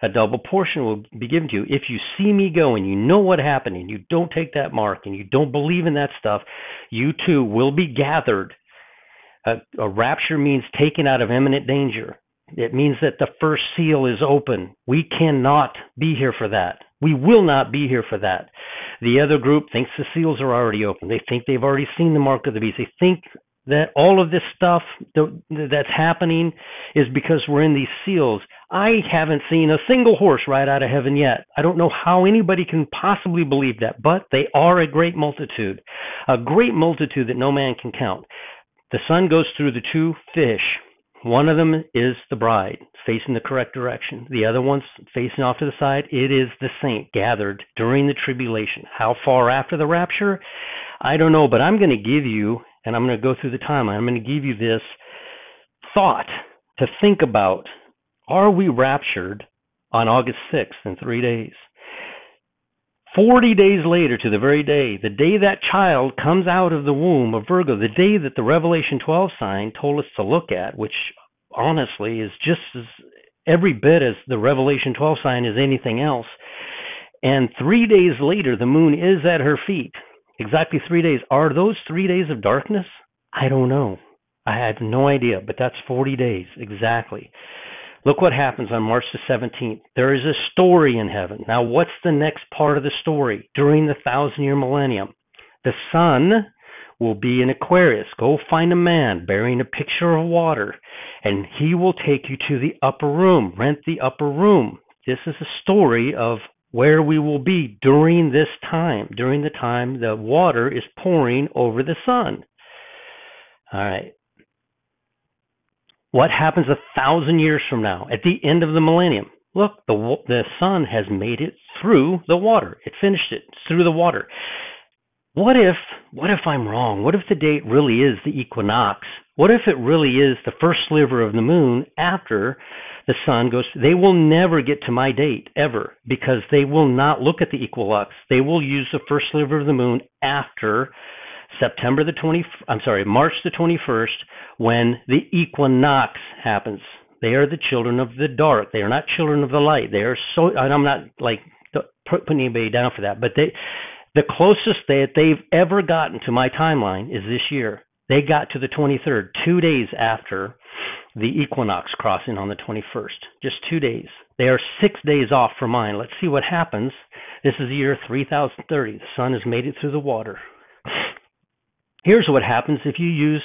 a double portion will be given to you. If you see me go and you know what happened and you don't take that mark and you don't believe in that stuff, you too will be gathered. A, a rapture means taken out of imminent danger. It means that the first seal is open. We cannot be here for that. We will not be here for that. The other group thinks the seals are already open. They think they've already seen the mark of the beast. They think that all of this stuff that's happening is because we're in these seals. I haven't seen a single horse ride out of heaven yet. I don't know how anybody can possibly believe that, but they are a great multitude, a great multitude that no man can count. The sun goes through the two fish one of them is the bride, facing the correct direction. The other one's facing off to the side. It is the saint gathered during the tribulation. How far after the rapture? I don't know, but I'm going to give you, and I'm going to go through the timeline, I'm going to give you this thought to think about. Are we raptured on August 6th in three days? 40 days later, to the very day, the day that child comes out of the womb of Virgo, the day that the Revelation 12 sign told us to look at, which honestly is just as every bit as the Revelation 12 sign as anything else. And three days later, the moon is at her feet. Exactly three days. Are those three days of darkness? I don't know. I had no idea, but that's 40 days exactly. Look what happens on March the 17th. There is a story in heaven. Now, what's the next part of the story? During the thousand year millennium, the sun will be in Aquarius. Go find a man bearing a picture of water, and he will take you to the upper room. Rent the upper room. This is a story of where we will be during this time, during the time the water is pouring over the sun. All right. What happens a thousand years from now, at the end of the millennium? Look, the the sun has made it through the water. It finished it through the water. What if what if I'm wrong? What if the date really is the equinox? What if it really is the first sliver of the moon after the sun goes they will never get to my date ever because they will not look at the equinox. They will use the first sliver of the moon after September the 20 I'm sorry, March the 21st when the equinox happens. They are the children of the dark. They are not children of the light. They are so and I'm not like putting anybody down for that, but they the closest that they've ever gotten to my timeline is this year. They got to the 23rd, 2 days after the equinox crossing on the 21st. Just 2 days. They are 6 days off from mine. Let's see what happens. This is the year 3030. The sun has made it through the water. Here's what happens if you use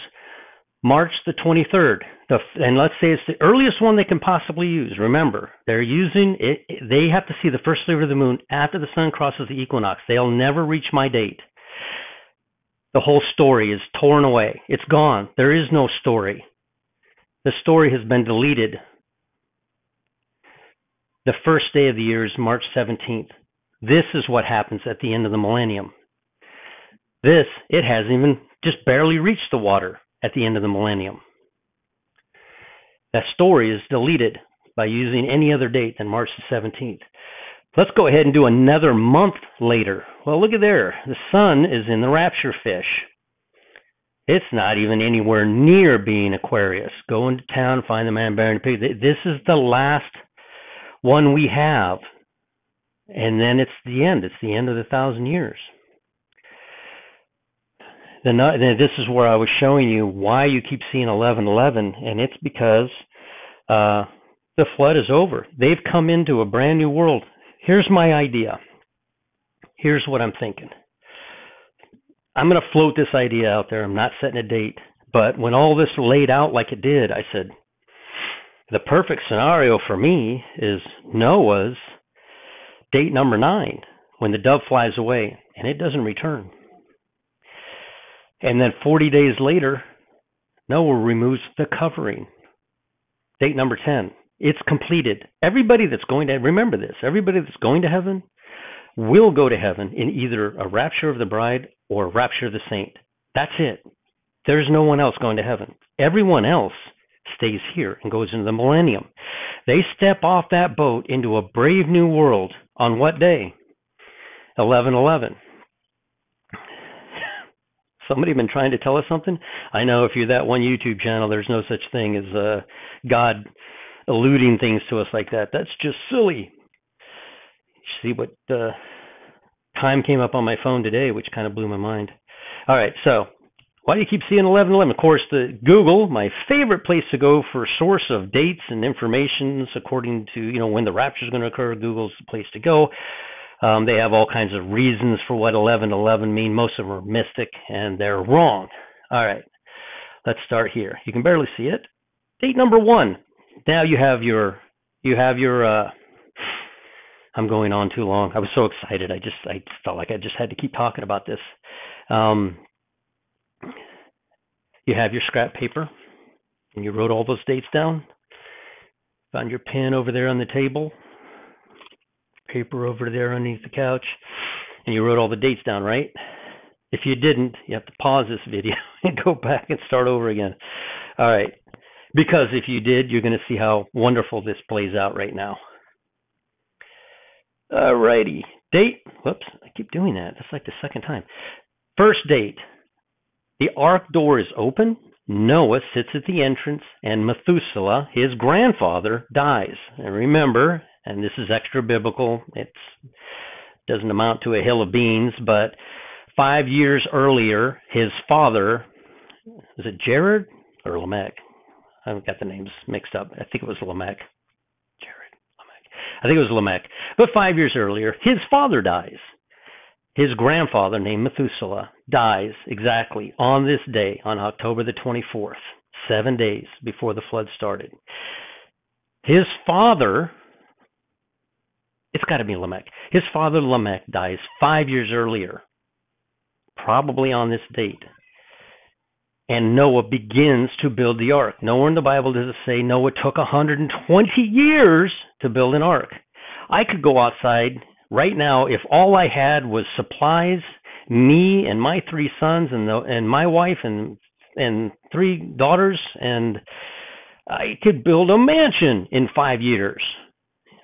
March the 23rd. The, and let's say it's the earliest one they can possibly use. Remember, they're using it. They have to see the first sliver of the moon after the sun crosses the equinox. They'll never reach my date. The whole story is torn away. It's gone. There is no story. The story has been deleted. The first day of the year is March 17th. This is what happens at the end of the millennium. This, it hasn't even just barely reached the water at the end of the millennium. That story is deleted by using any other date than March the 17th. Let's go ahead and do another month later. Well, look at there. The sun is in the rapture fish. It's not even anywhere near being Aquarius. Go into town, find the man bearing the pig. This is the last one we have. And then it's the end. It's the end of the thousand years the this is where I was showing you why you keep seeing 1111, and it's because uh, the flood is over. They've come into a brand new world. Here's my idea. Here's what I'm thinking. I'm going to float this idea out there. I'm not setting a date, but when all this laid out like it did, I said the perfect scenario for me is Noah's date number nine when the dove flies away and it doesn't return. And then 40 days later, Noah removes the covering. Date number 10. It's completed. Everybody that's going to, remember this, everybody that's going to heaven will go to heaven in either a rapture of the bride or a rapture of the saint. That's it. There's no one else going to heaven. Everyone else stays here and goes into the millennium. They step off that boat into a brave new world on what day? 1111 somebody been trying to tell us something? I know if you're that one YouTube channel, there's no such thing as uh, God alluding things to us like that. That's just silly. See what uh, time came up on my phone today, which kind of blew my mind. All right, so why do you keep seeing 1111? Of course, the Google, my favorite place to go for source of dates and information according to you know when the rapture is going to occur. Google's the place to go. Um, they have all kinds of reasons for what 1111 mean. Most of them are mystic, and they're wrong. All right, let's start here. You can barely see it. Date number one. Now you have your you have your. Uh, I'm going on too long. I was so excited. I just I felt like I just had to keep talking about this. Um, you have your scrap paper, and you wrote all those dates down. Found your pen over there on the table paper over there underneath the couch, and you wrote all the dates down, right? If you didn't, you have to pause this video and go back and start over again. All right. Because if you did, you're going to see how wonderful this plays out right now. All righty. Date. Whoops. I keep doing that. That's like the second time. First date. The ark door is open Noah sits at the entrance, and Methuselah, his grandfather, dies. And remember, and this is extra biblical, it doesn't amount to a hill of beans, but five years earlier, his father, is it Jared or Lamech? I've got the names mixed up. I think it was Lamech. Jared, Lamech. I think it was Lamech. But five years earlier, his father dies. His grandfather, named Methuselah, dies exactly on this day, on October the 24th, seven days before the flood started. His father, it's got to be Lamech. His father, Lamech, dies five years earlier, probably on this date. And Noah begins to build the ark. Nowhere in the Bible does it say Noah took 120 years to build an ark. I could go outside right now if all I had was supplies, me and my three sons and the, and my wife and and three daughters and I could build a mansion in 5 years.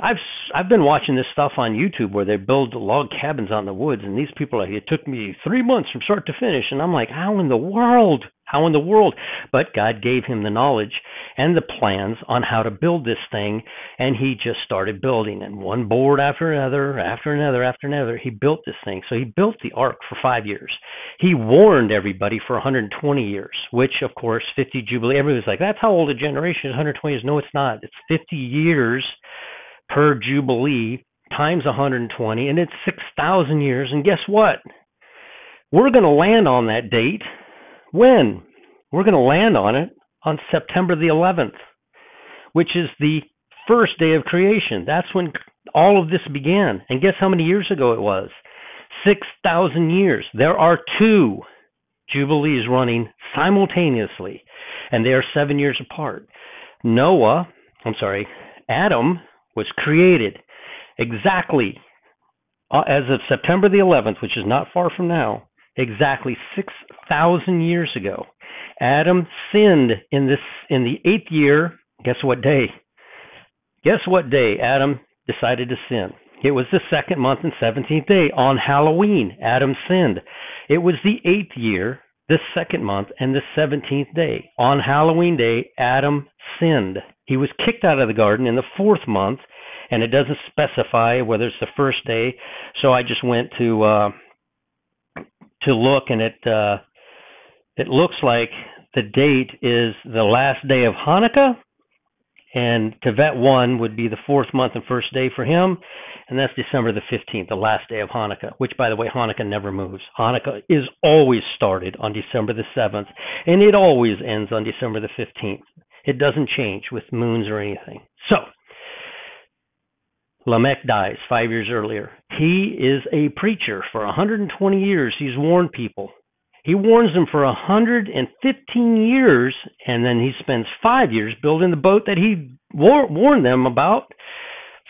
I've I've been watching this stuff on YouTube where they build log cabins out in the woods, and these people are. It took me three months from start to finish, and I'm like, how in the world? How in the world? But God gave him the knowledge and the plans on how to build this thing, and he just started building, and one board after another, after another, after another, he built this thing. So he built the ark for five years. He warned everybody for 120 years, which of course 50 jubilee. Everybody's like, that's how old a generation is. 120 years. No, it's not. It's 50 years per Jubilee times 120, and it's 6,000 years. And guess what? We're going to land on that date. When? We're going to land on it on September the 11th, which is the first day of creation. That's when all of this began. And guess how many years ago it was? 6,000 years. There are two Jubilees running simultaneously, and they are seven years apart. Noah, I'm sorry, Adam was created exactly uh, as of September the 11th, which is not far from now, exactly 6,000 years ago. Adam sinned in this in the 8th year. Guess what day? Guess what day Adam decided to sin? It was the second month and 17th day on Halloween. Adam sinned. It was the 8th year, the second month and the 17th day. On Halloween day, Adam sinned. He was kicked out of the garden in the fourth month, and it doesn't specify whether it's the first day. So I just went to uh, to look, and it uh, it looks like the date is the last day of Hanukkah, and Tevet one would be the fourth month and first day for him, and that's December the fifteenth, the last day of Hanukkah. Which, by the way, Hanukkah never moves. Hanukkah is always started on December the seventh, and it always ends on December the fifteenth. It doesn't change with moons or anything. So, Lamech dies five years earlier. He is a preacher. For 120 years, he's warned people. He warns them for 115 years, and then he spends five years building the boat that he war- warned them about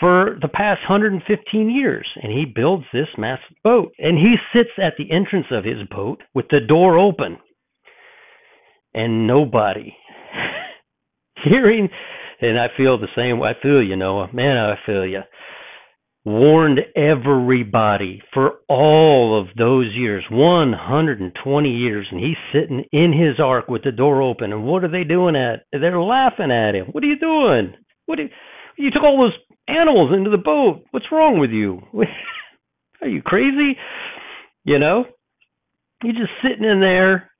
for the past 115 years. And he builds this massive boat. And he sits at the entrance of his boat with the door open. And nobody hearing, and I feel the same. way. I feel you, Noah. Man, I feel you. Warned everybody for all of those years, 120 years, and he's sitting in his ark with the door open. And what are they doing at? They're laughing at him. What are you doing? What? you, you took all those animals into the boat. What's wrong with you? are you crazy? You know, you're just sitting in there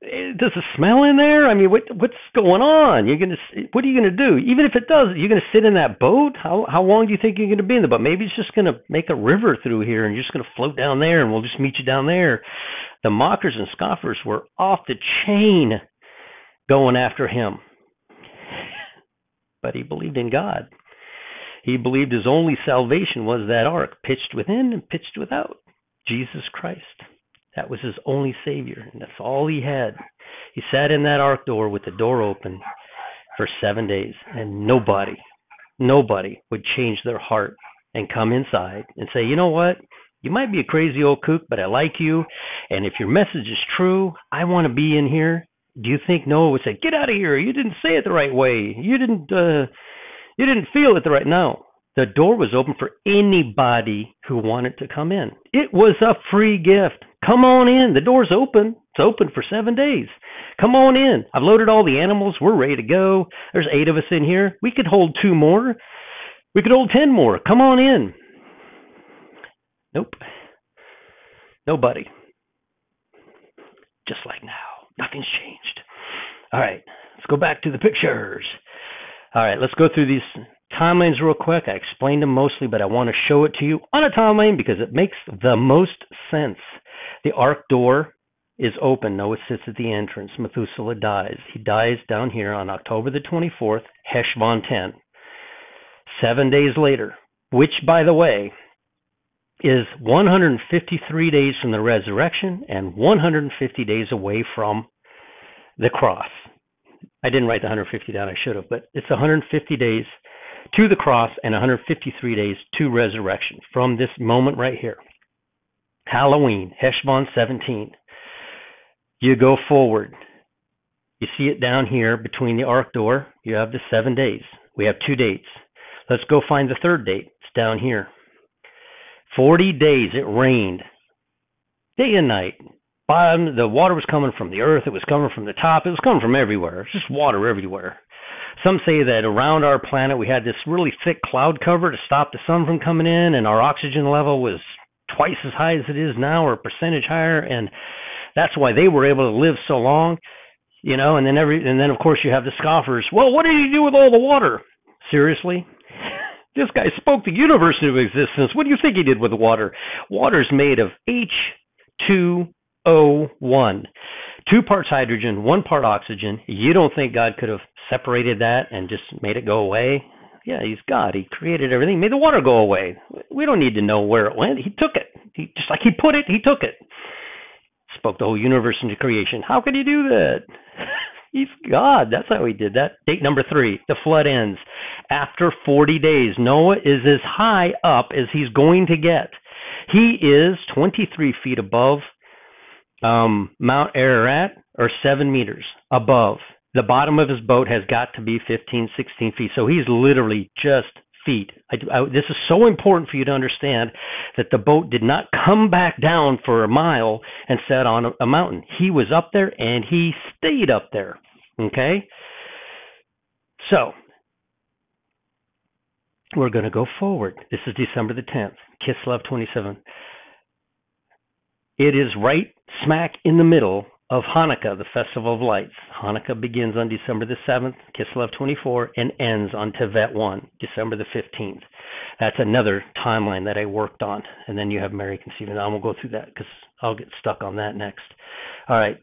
does it smell in there? I mean, what what's going on? You're gonna what are you gonna do? Even if it does, you're gonna sit in that boat. How how long do you think you're gonna be in the boat? Maybe it's just gonna make a river through here, and you're just gonna float down there, and we'll just meet you down there. The mockers and scoffers were off the chain, going after him, but he believed in God. He believed his only salvation was that ark, pitched within and pitched without, Jesus Christ. That was his only savior, and that's all he had. He sat in that ark door with the door open for seven days, and nobody, nobody would change their heart and come inside and say, you know what? You might be a crazy old kook, but I like you. And if your message is true, I want to be in here. Do you think Noah would say, "Get out of here! You didn't say it the right way. You didn't. uh You didn't feel it right." now. the door was open for anybody who wanted to come in. It was a free gift. Come on in. The door's open. It's open for seven days. Come on in. I've loaded all the animals. We're ready to go. There's eight of us in here. We could hold two more. We could hold ten more. Come on in. Nope. Nobody. Just like now. Nothing's changed. All right. Let's go back to the pictures. All right. Let's go through these timelines real quick. I explained them mostly, but I want to show it to you on a timeline because it makes the most sense. The ark door is open. Noah sits at the entrance. Methuselah dies. He dies down here on October the 24th, Heshvan 10. Seven days later, which, by the way, is 153 days from the resurrection and 150 days away from the cross. I didn't write the 150 down, I should have, but it's 150 days to the cross and 153 days to resurrection from this moment right here. Halloween, Heshvan 17. You go forward. You see it down here between the ark door. You have the seven days. We have two dates. Let's go find the third date. It's down here. 40 days it rained, day and night. Bottom, the water was coming from the earth. It was coming from the top. It was coming from everywhere. It's just water everywhere. Some say that around our planet we had this really thick cloud cover to stop the sun from coming in, and our oxygen level was twice as high as it is now, or a percentage higher, and that's why they were able to live so long. You know, and then every and then of course you have the scoffers. Well, what did he do with all the water? Seriously? This guy spoke the universe into existence. What do you think he did with the water? Water's made of H2O1. Two parts hydrogen, one part oxygen. You don't think God could have separated that and just made it go away? Yeah, he's God. He created everything, made the water go away. We don't need to know where it went. He took it. He just like he put it, he took it. Spoke the whole universe into creation. How could he do that? He's God. That's how he did that. Date number three. The flood ends. After 40 days, Noah is as high up as he's going to get. He is 23 feet above um, Mount Ararat, or 7 meters above. The bottom of his boat has got to be 15, 16 feet. So he's literally just feet. I, I, this is so important for you to understand that the boat did not come back down for a mile and set on a, a mountain. He was up there and he stayed up there. Okay? So, we're going to go forward. This is December the 10th, Kislev 27. It is right smack in the middle of Hanukkah, the Festival of Lights. Hanukkah begins on December the 7th, Kislev 24, and ends on Tevet 1, December the 15th. That's another timeline that I worked on. And then you have Mary conceiving. I won't go through that because I'll get stuck on that next. All right,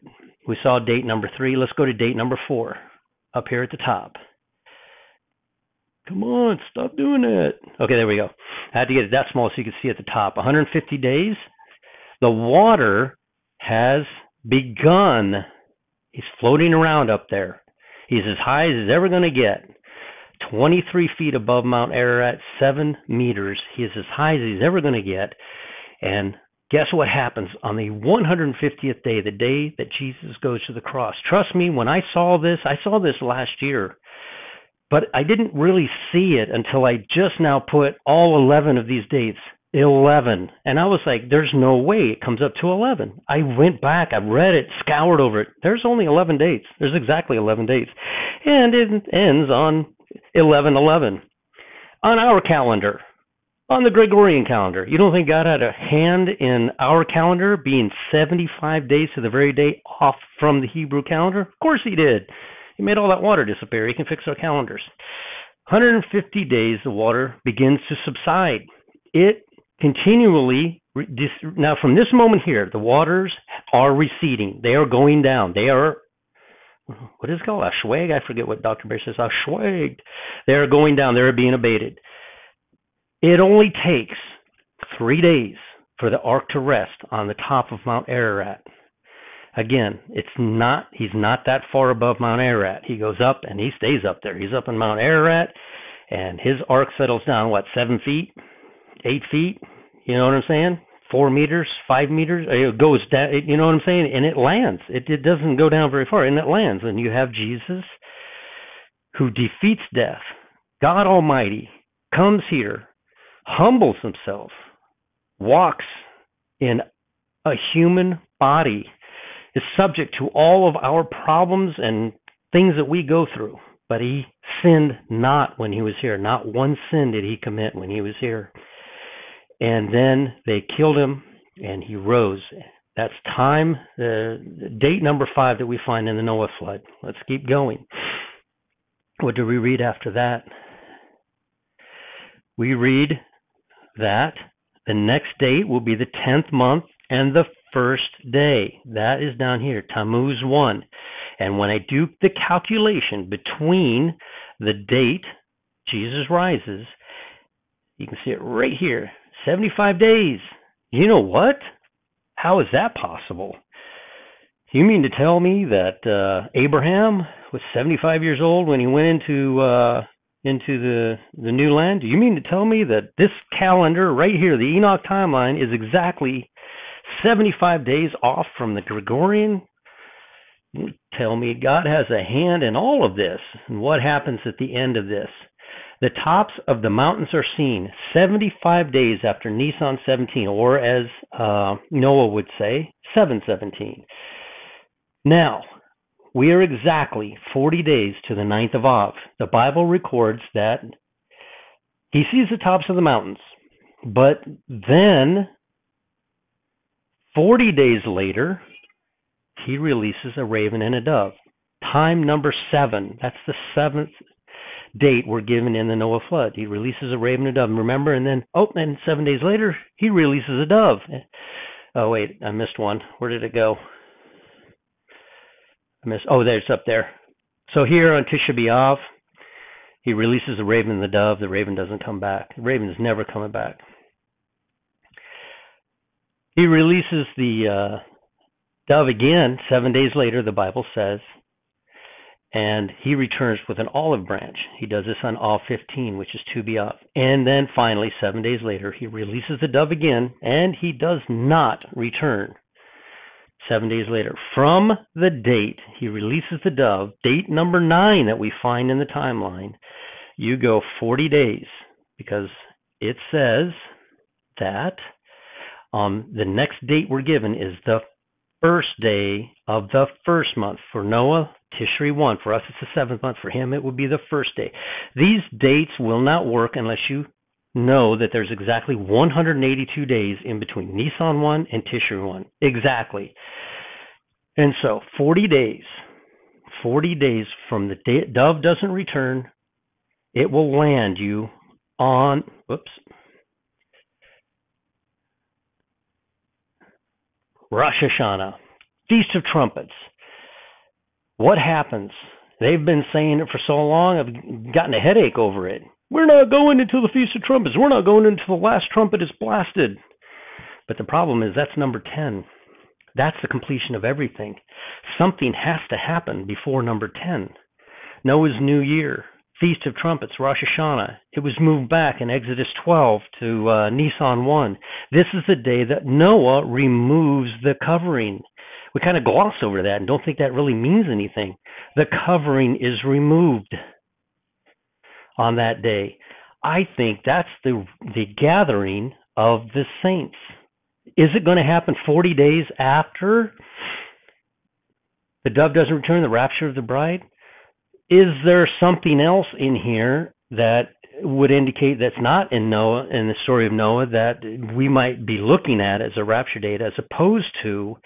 we saw date number three. Let's go to date number four, up here at the top. Come on, stop doing it. Okay, there we go. I had to get it that small so you can see at the top. 150 days. The water has begun. He's floating around up there. He's as high as he's ever going to get. 23 feet above Mount Ararat, 7 meters. He is as high as he's ever going to get. And guess what happens on the 150th day, the day that Jesus goes to the cross? Trust me, when I saw this, I saw this last year, but I didn't really see it until I just now put all 11 of these dates 11. And I was like, there's no way it comes up to 11. I went back, I read it, scoured over it. There's only 11 dates. There's exactly 11 dates. And it ends on 11 11 on our calendar, on the Gregorian calendar. You don't think God had a hand in our calendar being 75 days to the very day off from the Hebrew calendar? Of course He did. He made all that water disappear. He can fix our calendars. 150 days, the water begins to subside. It continually now from this moment here the waters are receding. They are going down. They are what is it called? A schwag i forget what dr bear says. A schwag they are going down. They're being abated. It only takes three days for the ark to rest on the top of mount ararat. Again it's not he's not that far above mount ararat. He goes up and he stays up there. He's up in mount ararat and his ark settles down what seven feet eight feet. You know what I'm saying? Four meters, five meters. Uh, it goes down. You know what I'm saying? And it lands. It it doesn't go down very far, and it lands. And you have Jesus, who defeats death. God Almighty comes here, humbles himself, walks in a human body, is subject to all of our problems and things that we go through, but he sinned not when he was here. Not one sin did he commit when he was here. And then they killed him and he rose. That's time, uh, date number five that we find in the Noah flood. Let's keep going. What do we read after that? We read that the next date will be the 10th month and the first day. That is down here, Tammuz 1. And when I do the calculation between the date Jesus rises, you can see it right here 75 days. You know what? How is that possible? You mean to tell me that uh, Abraham was 75 years old when he went into uh, into the the new land? Do you mean to tell me that this calendar right here, the Enoch timeline, is exactly 75 days off from the Gregorian? Tell me God has a hand in all of this, and what happens at the end of this? The tops of the mountains are seen 75 days after Nisan 17, or as uh, Noah would say, 717. Now, we are exactly 40 days to the ninth of Av. The Bible records that he sees the tops of the mountains, but then 40 days later, he releases a raven and a dove. Time number seven. That's the seventh date we're given in the Noah flood. He releases a raven and a dove. Remember, and then oh, and seven days later he releases a dove. Oh wait, I missed one. Where did it go? I missed. Oh, there it's up there. So here on Tisha B'av, he releases the raven and the dove. The raven doesn't come back. The raven is never coming back. He releases the uh, dove again seven days later. The Bible says, and he returns with an olive branch. He does this on Av 15, which is Tu B'Av. And then finally, seven days later, he releases the dove again, and he does not return. Seven days later, from the date he releases the dove, date number nine that we find in the timeline, you go 40 days because it says that um, the next date we're given is the first day of the first month. For Noah, Tishri 1. For us, it's the seventh month. For him, it would be the first day. These dates will not work unless you know that there's exactly 182 days in between Nisan 1 and Tishri 1. Exactly. And so, 40 days, 40 days from the day, dove doesn't return, it will land you on, whoops, Rosh Hashanah, Feast of Trumpets. What happens? They've been saying it for so long, I've gotten a headache over it. We're not going until the Feast of Trumpets. We're not going until the last trumpet is blasted. But the problem is that's number 10. That's the completion of everything. Something has to happen before number 10. Noah's New Year, Feast of Trumpets, Rosh Hashanah. It was moved back in Exodus 12 to uh, Nisan 1. This is the day that Noah removes the covering. We kind of gloss over that and don't think that really means anything. The covering is removed on that day. I think that's the the gathering of the saints. Is it going to happen 40 days after the dove doesn't return, the rapture of the bride? Is there something else in here that would indicate that's not in Noah in the story of Noah that we might be looking at as a rapture date as opposed to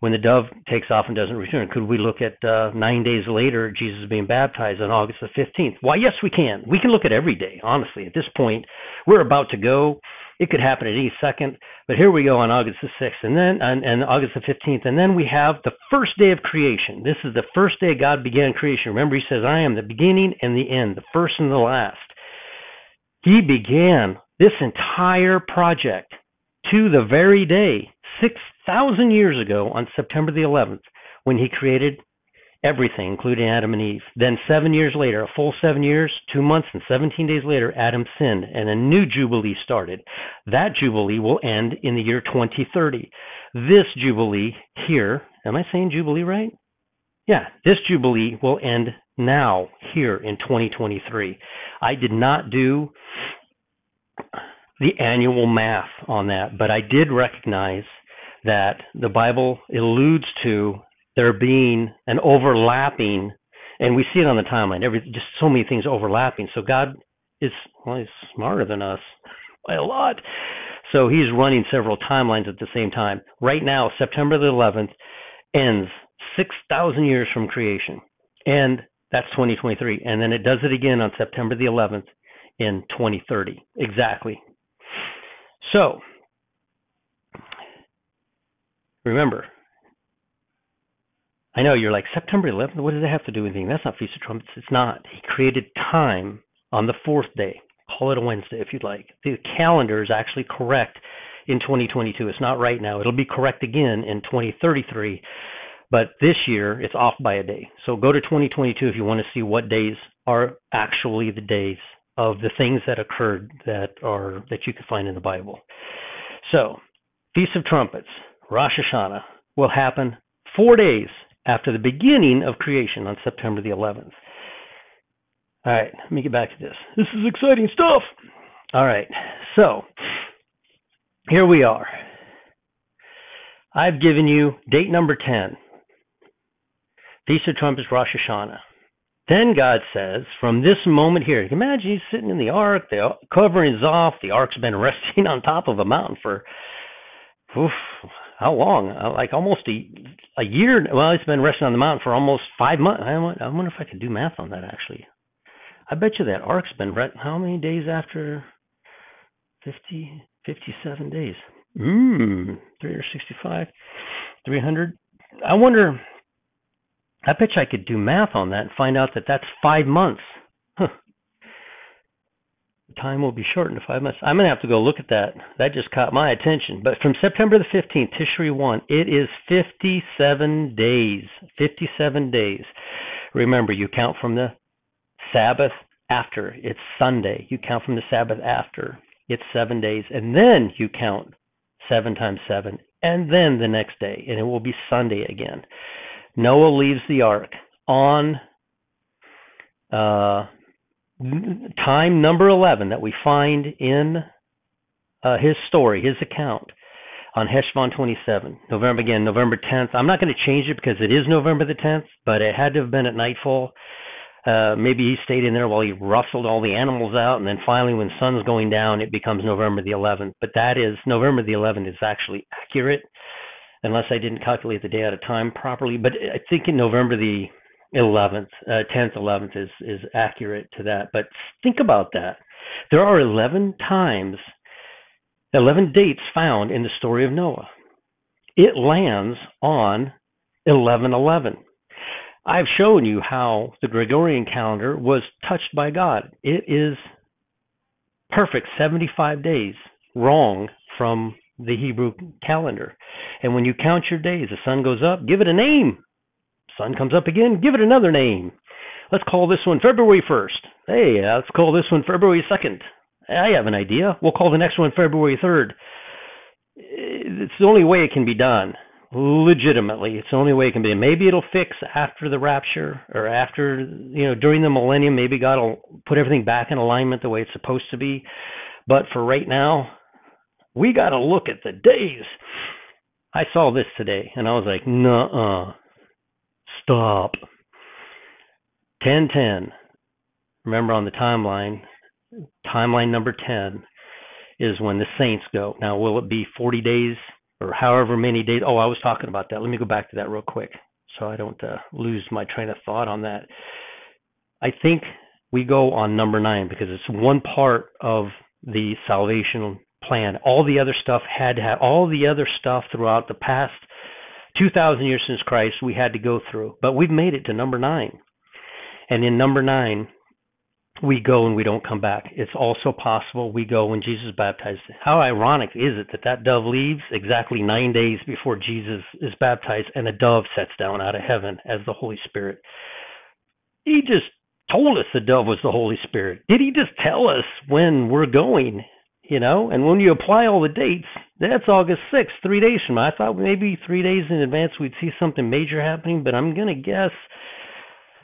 when the dove takes off and doesn't return? Could we look at uh, nine days later, Jesus being baptized on August the 15th? Why, yes, we can. We can look at every day, honestly. At this point, we're about to go. It could happen at any second, but here we go on August the 6th and then on, and August the 15th, and then we have the first day of creation. This is the first day God began creation. Remember, He says, I am the beginning and the end, the first and the last. He began this entire project to the very day, six thousand years ago on September the 11th when he created everything, including Adam and Eve. Then seven years later, a full seven years, two months, and 17 days later, Adam sinned and a new Jubilee started. That Jubilee will end in the year 2030. This Jubilee here, am I saying Jubilee right? Yeah, this Jubilee will end now, here in 2023. I did not do the annual math on that, but I did recognize that the Bible alludes to there being an overlapping, and we see it on the timeline. Every just so many things overlapping. So God is well, he's smarter than us by a lot. So he's running several timelines at the same time. Right now, September the 11th ends 6,000 years from creation. And that's 2023. And then it does it again on September the 11th in 2030. Exactly. So, remember, I know you're like, September 11th? What does it have to do with anything? That's not Feast of Trumpets. It's not. He created time on the fourth day. Call it a Wednesday if you'd like. The calendar is actually correct in 2022. It's not right now. It'll be correct again in 2033 but this year it's off by a day. So go to 2022 if you want to see what days are actually the days of the things that occurred that are that you can find in the Bible. So, Feast of Trumpets, Rosh Hashanah, will happen four days after the beginning of creation on September the 11th. All right, let me get back to this. This is exciting stuff. All right, so here we are. I've given you date number 10 Feast of Trumpets, Rosh Hashanah. Then God says, from this moment here, imagine he's sitting in the ark, the covering is off, the ark's been resting on top of a mountain for, oof, how long? Uh, like almost a, a year. Well, it's been resting on the mountain for almost five months. I wonder if I could do math on that actually. I bet you that ark's been re- how many days after 50, 57 days? Mmm, 365, 300. I wonder I bet you I could do math on that and find out that that's five months. Time will be shortened to five months. I'm going to have to go look at that. That just caught my attention. But from September the 15th, Tishri 1, it is 57 days. 57 days. Remember, you count from the Sabbath after. It's Sunday. You count from the Sabbath after. It's seven days. And then you count seven times seven. And then the next day. And it will be Sunday again. Noah leaves the ark on uh, time number 11 that we find in uh, his story, his account on Heshvan 27, November again, November 10th. I'm not going to change it because it is November the 10th, but it had to have been at nightfall. Uh, maybe he stayed in there while he rustled all the animals out, and then finally, when sun's going down, it becomes November the 11th. But that is November the 11th is actually accurate unless I didn't calculate the day at a time properly. But I think in November the 11th, uh, 10th, 11th is is accurate to that. But think about that. There are 11 times, 11 dates found in the story of Noah. It lands on 1111. I've shown you how the Gregorian calendar was touched by God. It is perfect 75 days wrong from the Hebrew calendar. And when you count your days, the sun goes up, give it a name. Sun comes up again, give it another name. Let's call this one February 1st. Hey, uh, let's call this one February 2nd. I have an idea. We'll call the next one February 3rd. It's the only way it can be done. Legitimately, it's the only way it can be. Maybe it'll fix after the rapture or after, you know, during the millennium. Maybe God will put everything back in alignment the way it's supposed to be. But for right now, we got to look at the days. I saw this today and I was like, "Nuh-uh. Stop." 1010. Remember on the timeline, timeline number 10 is when the saints go. Now, will it be 40 days or however many days? Oh, I was talking about that. Let me go back to that real quick so I don't uh, lose my train of thought on that. I think we go on number 9 because it's one part of the salvation plan. All the other stuff had to have all the other stuff throughout the past 2,000 years since Christ we had to go through. But we've made it to number nine. And in number nine, we go and we don't come back. It's also possible we go when Jesus is baptized. How ironic is it that that dove leaves exactly nine days before Jesus is baptized and a dove sets down out of heaven as the Holy Spirit? He just told us the dove was the Holy Spirit. Did he just tell us when we're going? you know, and when you apply all the dates, that's August 6th, three days from now. I thought maybe three days in advance we'd see something major happening, but I'm going to guess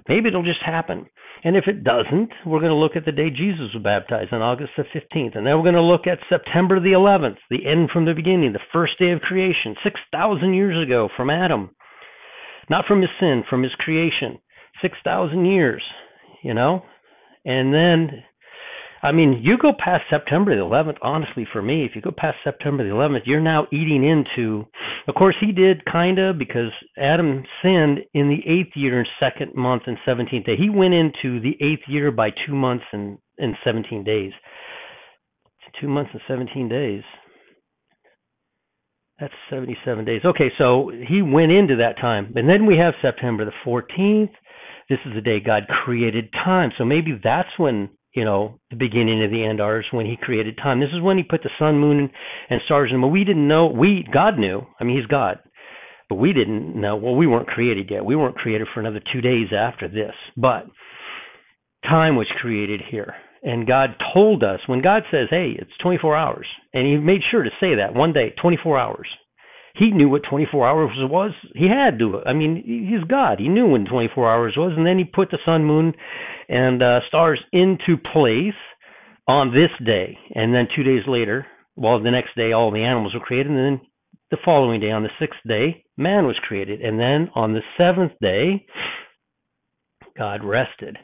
maybe it'll just happen. And if it doesn't, we're going to look at the day Jesus was baptized on August the 15th. And then we're going to look at September the 11th, the end from the beginning, the first day of creation, 6,000 years ago from Adam. Not from his sin, from his creation. 6,000 years, you know? And then I mean, you go past September the 11th, honestly, for me, if you go past September the 11th, you're now eating into, of course, he did kind of because Adam sinned in the eighth year and second month and 17th day. He went into the eighth year by two months and, and 17 days. Two months and 17 days. That's 77 days. Okay, so he went into that time. And then we have September the 14th. This is the day God created time. So maybe that's when you know, the beginning of the end are when he created time. This is when he put the sun, moon, and stars in But We didn't know. We God knew. I mean, he's God, but we didn't know. Well, we weren't created yet. We weren't created for another two days after this. But time was created here, and God told us when God says, "Hey, it's 24 hours," and He made sure to say that one day, 24 hours he knew what 24 hours was. He had to. I mean, he's God. He knew when 24 hours was, and then he put the sun, moon, and uh, stars into place on this day. And then two days later, well, the next day, all the animals were created, and then the following day, on the sixth day, man was created, and then on the seventh day, God rested.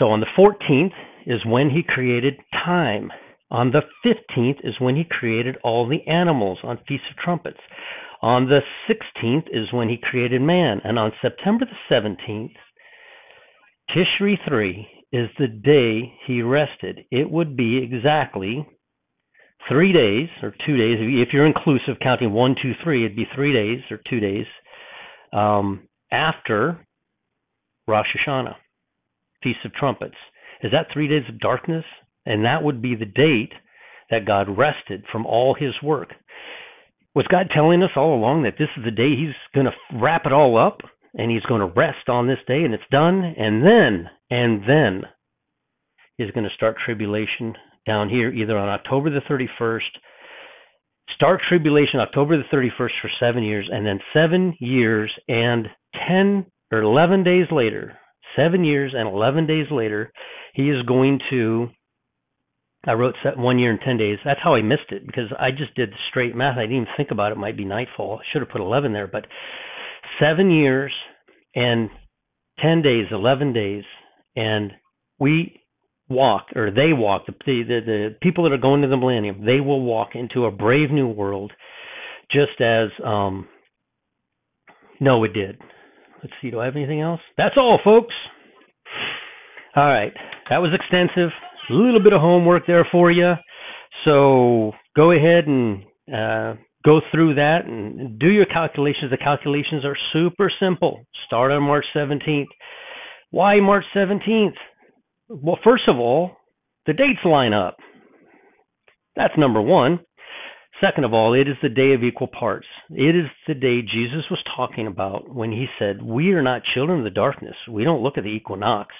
So on the 14th is when he created time. On the 15th is when he created all the animals on Feast of Trumpets. On the 16th is when he created man. And on September the 17th, Tishri 3 is the day he rested. It would be exactly three days or two days. If you're inclusive, counting one, two, three, it'd be three days or two days um, after Rosh Hashanah, Feast of Trumpets. Is that three days of darkness? And that would be the date that God rested from all his work. Was God telling us all along that this is the day he's going to wrap it all up and he's going to rest on this day and it's done? And then, and then is going to start tribulation down here either on October the 31st, start tribulation October the 31st for seven years, and then seven years and 10 or 11 days later, seven years and 11 days later, he is going to I wrote one year and 10 days. That's how I missed it because I just did straight math. I didn't even think about it. it might be nightfall. I should have put 11 there, but seven years and 10 days, 11 days, and we walk, or they walk, the, the, the people that are going to the millennium, they will walk into a brave new world just as um, no, it did. Let's see, do I have anything else? That's all, folks. All right, that was extensive a little bit of homework there for you. So go ahead and uh, go through that and do your calculations. The calculations are super simple. Start on March 17th. Why March 17th? Well, first of all, the dates line up. That's number one. Second of all, it is the day of equal parts. It is the day Jesus was talking about when he said, We are not children of the darkness. We don't look at the equinox.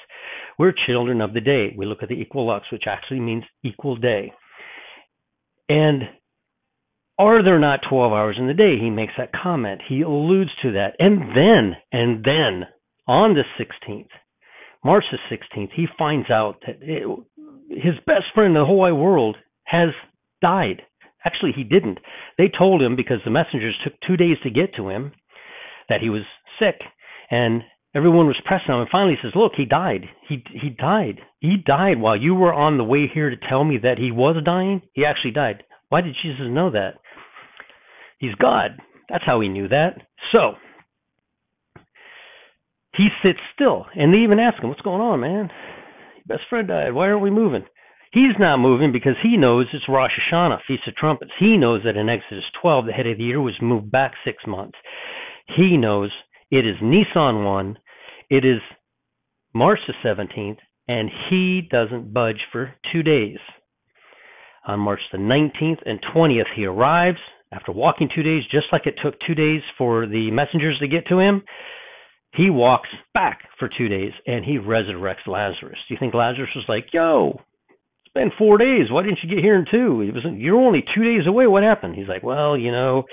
We're children of the day. We look at the equilux, which actually means equal day. And are there not 12 hours in the day? He makes that comment. He alludes to that. And then, and then, on the 16th, March the 16th, he finds out that it, his best friend in the whole wide world has died. Actually, he didn't. They told him because the messengers took two days to get to him that he was sick. And everyone was pressing on him. And finally he says look he died. He he died. He died while you were on the way here to tell me that he was dying? He actually died. Why did jesus know that? He's god. That's how he knew that. So he sits still and they even ask him what's going on man? Your best friend died. Why aren't we moving he's not moving because he knows it's rosh hashanah feast of trumpets he knows that in exodus 12 the head of the year was moved back six months he knows it is Nisan 1. It is March the 17th, and he doesn't budge for two days. On March the 19th and 20th, he arrives after walking two days, just like it took two days for the messengers to get to him. He walks back for two days and he resurrects Lazarus. Do you think Lazarus was like, yo, it's been four days. Why didn't you get here in two? He was, you're only two days away. What happened? He's like, well, you know,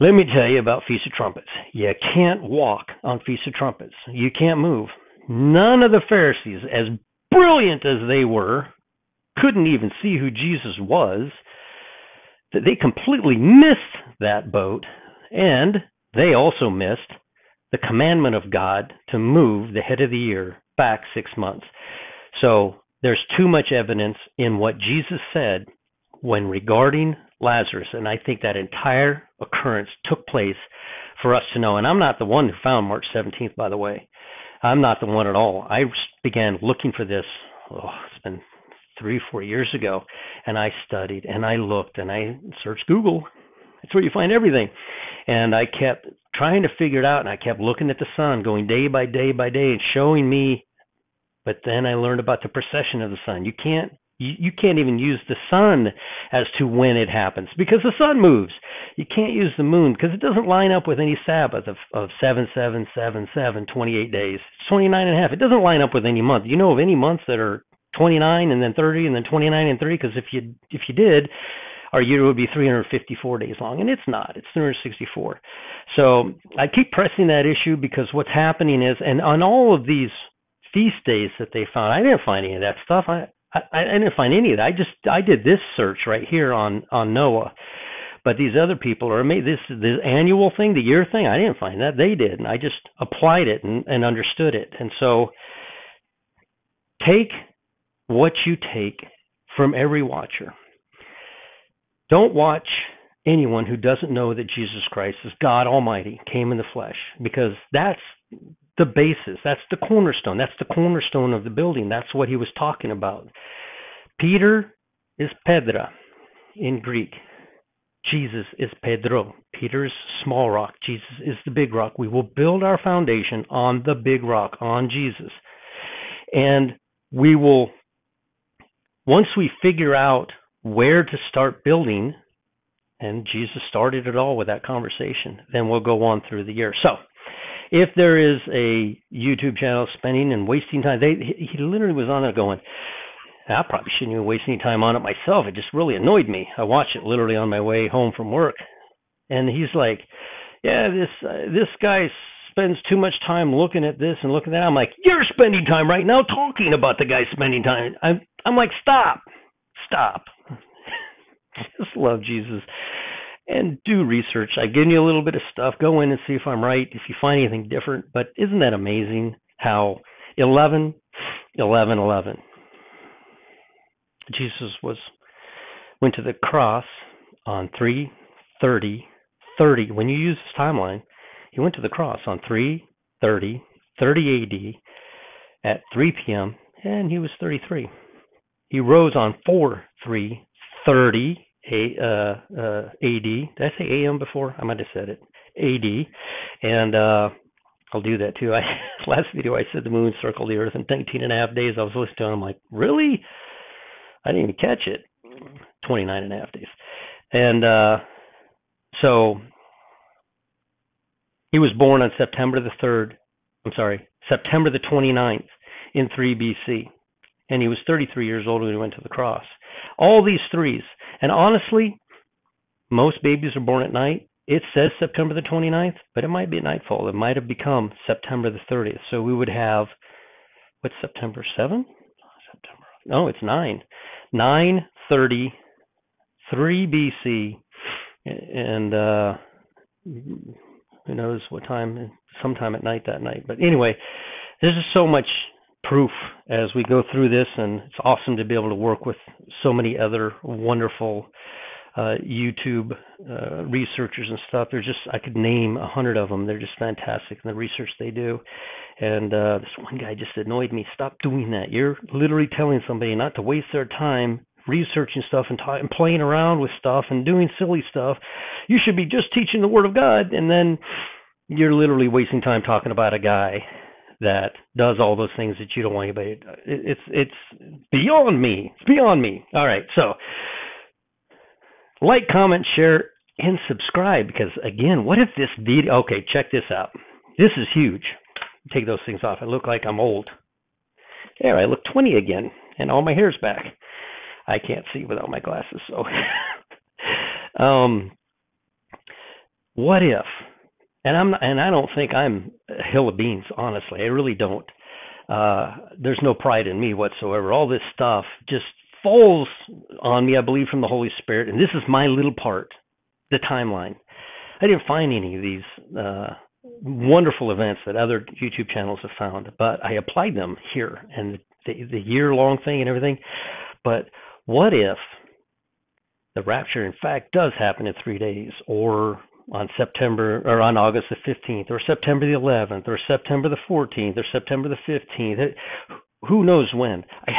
let me tell you about Feast of Trumpets. You can't walk on Feast of Trumpets. You can't move. none of the Pharisees, as brilliant as they were, couldn't even see who Jesus was. That they completely missed that boat, and they also missed the commandment of God to move the head of the year back six months. So there's too much evidence in what Jesus said when regarding Lazarus, and I think that entire occurrence took place for us to know. And I'm not the one who found March 17th, by the way. I'm not the one at all. I began looking for this. Oh, it's been three, four years ago, and I studied and I looked and I searched Google. That's where you find everything. And I kept trying to figure it out, and I kept looking at the sun, going day by day by day, and showing me. But then I learned about the precession of the sun. You can't you, you can't even use the sun as to when it happens because the sun moves. You can't use the moon because it doesn't line up with any Sabbath of, of 7, 7, 7, 7, 28 days. It's 29 and a half. It doesn't line up with any month. You know of any months that are 29 and then 30 and then 29 and 30 because if you if you did our year would be 354 days long and it's not it's 364 so i keep pressing that issue because what's happening is and on all of these feast days that they found i didn't find any of that stuff i I, I didn't find any of that. I just I did this search right here on on Noah, but these other people are made this the annual thing, the year thing. I didn't find that they did, and I just applied it and, and understood it. And so, take what you take from every watcher. Don't watch anyone who doesn't know that Jesus Christ is God Almighty, came in the flesh, because that's the basis. That's the cornerstone. That's the cornerstone of the building. That's what he was talking about. Peter is Pedra in Greek. Jesus is Pedro. Peter is small rock. Jesus is the big rock. We will build our foundation on the big rock, on Jesus. And we will, once we figure out where to start building, and Jesus started it all with that conversation, then we'll go on through the year. So, if there is a YouTube channel spending and wasting time, they he literally was on it going, I probably shouldn't even waste any time on it myself. It just really annoyed me. I watched it literally on my way home from work, and he's like, "Yeah, this uh, this guy spends too much time looking at this and looking at that." I'm like, "You're spending time right now talking about the guy spending time." I'm I'm like, "Stop, stop." just love Jesus and do research. I give you a little bit of stuff. Go in and see if I'm right, if you find anything different. But isn't that amazing how 11, 11, 11. Jesus was went to the cross on 3 30 30 when you use this timeline he went to the cross on 3 30 30 AD at 3 p.m. and he was 33 he rose on 4 3 30 a, uh, uh, AD. Did I say AM before? I might have said it. AD. And uh, I'll do that too. I last video I said the moon circled the Earth in 19 and a half days. I was listening to it. I'm like, really? I didn't even catch it. 29 and a half days. And uh, so he was born on September the 3rd. I'm sorry, September the 29th in 3 BC. And he was 33 years old when he went to the cross. All these threes. And honestly, most babies are born at night. It says September the 29th, but it might be nightfall. It might have become September the 30th. So we would have, what's September 7? September. No, it's 9. 930, 3 BC, and uh, who knows what time, sometime at night that night. But anyway, there's just so much proof as we go through this, and it's awesome to be able to work with so many other wonderful uh, YouTube uh, researchers and stuff. There's just I could name a hundred of them. They're just fantastic in the research they do. And uh, this one guy just annoyed me. Stop doing that. You're literally telling somebody not to waste their time researching stuff and, t- and playing around with stuff and doing silly stuff. You should be just teaching the Word of God, and then you're literally wasting time talking about a guy that does all those things that you don't want anybody. It's it's beyond me. It's beyond me. All right, so like, comment, share, and subscribe because again, what if this video? Okay, check this out. This is huge. Take those things off. I look like I'm old. There, I look 20 again, and all my hair's back. I can't see without my glasses, so. um, what if and I'm not, and I don't think I'm a hill of beans, honestly. I really don't. uh, there's no pride in me whatsoever. All this stuff just falls on me, I believe, from the Holy Spirit, and this is my little part, the timeline. I didn't find any of these uh, wonderful events that other YouTube channels have found, but I applied them here and the, the year long thing and everything. But what if the rapture, in fact, does happen in three days, or on September or on August the 15th, or September the 11th, or September the 14th, or September the 15th? Who knows when? I,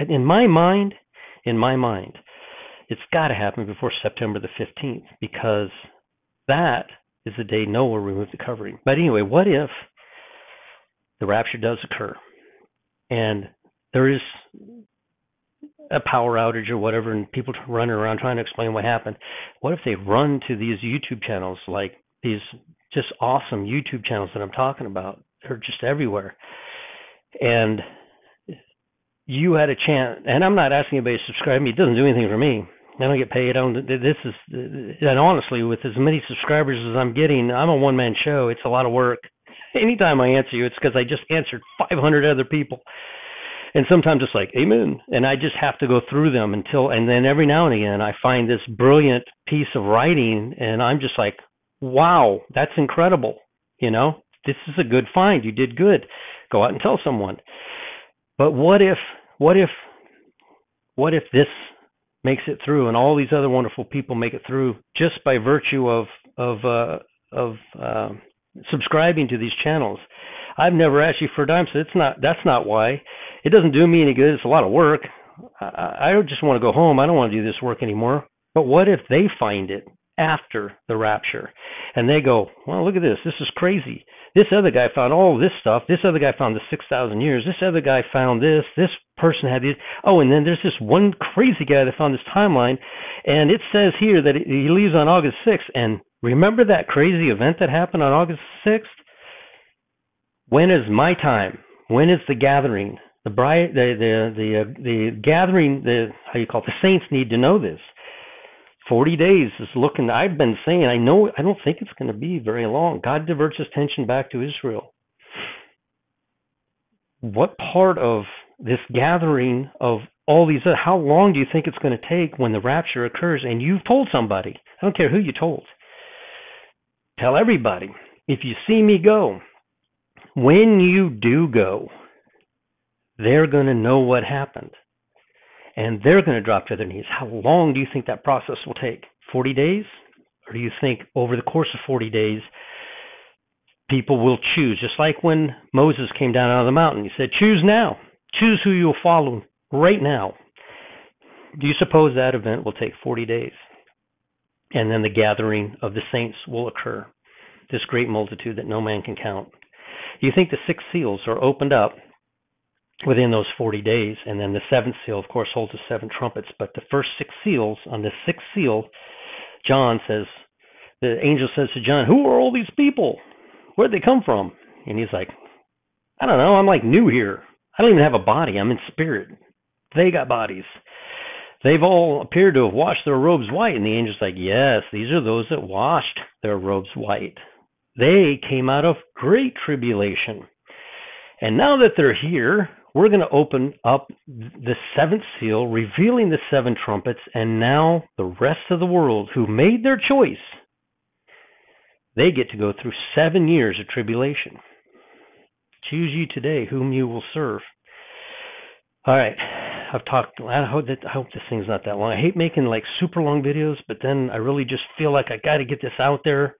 it, in my mind, in my mind, it's got to happen before September the 15th because that is the day Noah removed the covering. But anyway, what if the rapture does occur and there is a power outage or whatever and people running around trying to explain what happened? What if they run to these YouTube channels like these just awesome YouTube channels that I'm talking about? They're just everywhere. And you had a chance, and I'm not asking anybody to subscribe to me. It doesn't do anything for me. I don't get paid. I don't. This is, and honestly, with as many subscribers as I'm getting, I'm a one man show. It's a lot of work. Anytime I answer you, it's because I just answered 500 other people, and sometimes it's like amen, and I just have to go through them until, and then every now and again, I find this brilliant piece of writing, and I'm just like, wow, that's incredible. You know, this is a good find. You did good. Go out and tell someone. But what if, what if, what if this makes it through, and all these other wonderful people make it through just by virtue of of uh, of uh, subscribing to these channels. I've never asked you for a dime, so it's not that's not why. It doesn't do me any good. It's a lot of work. I, I just want to go home. I don't want to do this work anymore. But what if they find it after the rapture, and they go, "Well, look at this. This is crazy. This other guy found all this stuff. This other guy found the 6,000 years. This other guy found this. This person had this. Oh, and then there's this one crazy guy that found this timeline. And it says here that he leaves on August 6th. And remember that crazy event that happened on August 6th? When is my time? When is the gathering? The bride, the the the uh, the gathering, the how you call it? The saints need to know this. 40 days is looking, I've been saying, I know, I don't think it's going to be very long. God diverts his attention back to Israel. What part of this gathering of all these, how long do you think it's going to take when the rapture occurs and you've told somebody? I don't care who you told. Tell everybody. If you see me go, when you do go, they're going to know what happened and they're going to drop to their knees. How long do you think that process will take? 40 days? Or do you think over the course of 40 days, people will choose? Just like when Moses came down out of the mountain, he said, Choose now. Choose who you'll follow right now. Do you suppose that event will take 40 days? And then the gathering of the saints will occur, this great multitude that no man can count. You think the six seals are opened up within those 40 days. And then the seventh seal, of course, holds the seven trumpets. But the first six seals, on the sixth seal, John says, the angel says to John, Who are all these people? Where'd they come from? And he's like, I don't know. I'm like new here. I don't even have a body. I'm in spirit. They got bodies. They've all appeared to have washed their robes white. And the angel's like, Yes, these are those that washed their robes white. They came out of great tribulation. And now that they're here, we're going to open up the seventh seal, revealing the seven trumpets, and now the rest of the world who made their choice, they get to go through seven years of tribulation. Choose you today whom you will serve. All right, I've talked. I hope that I hope this thing's not that long. I hate making like super long videos, but then I really just feel like I got to get this out there.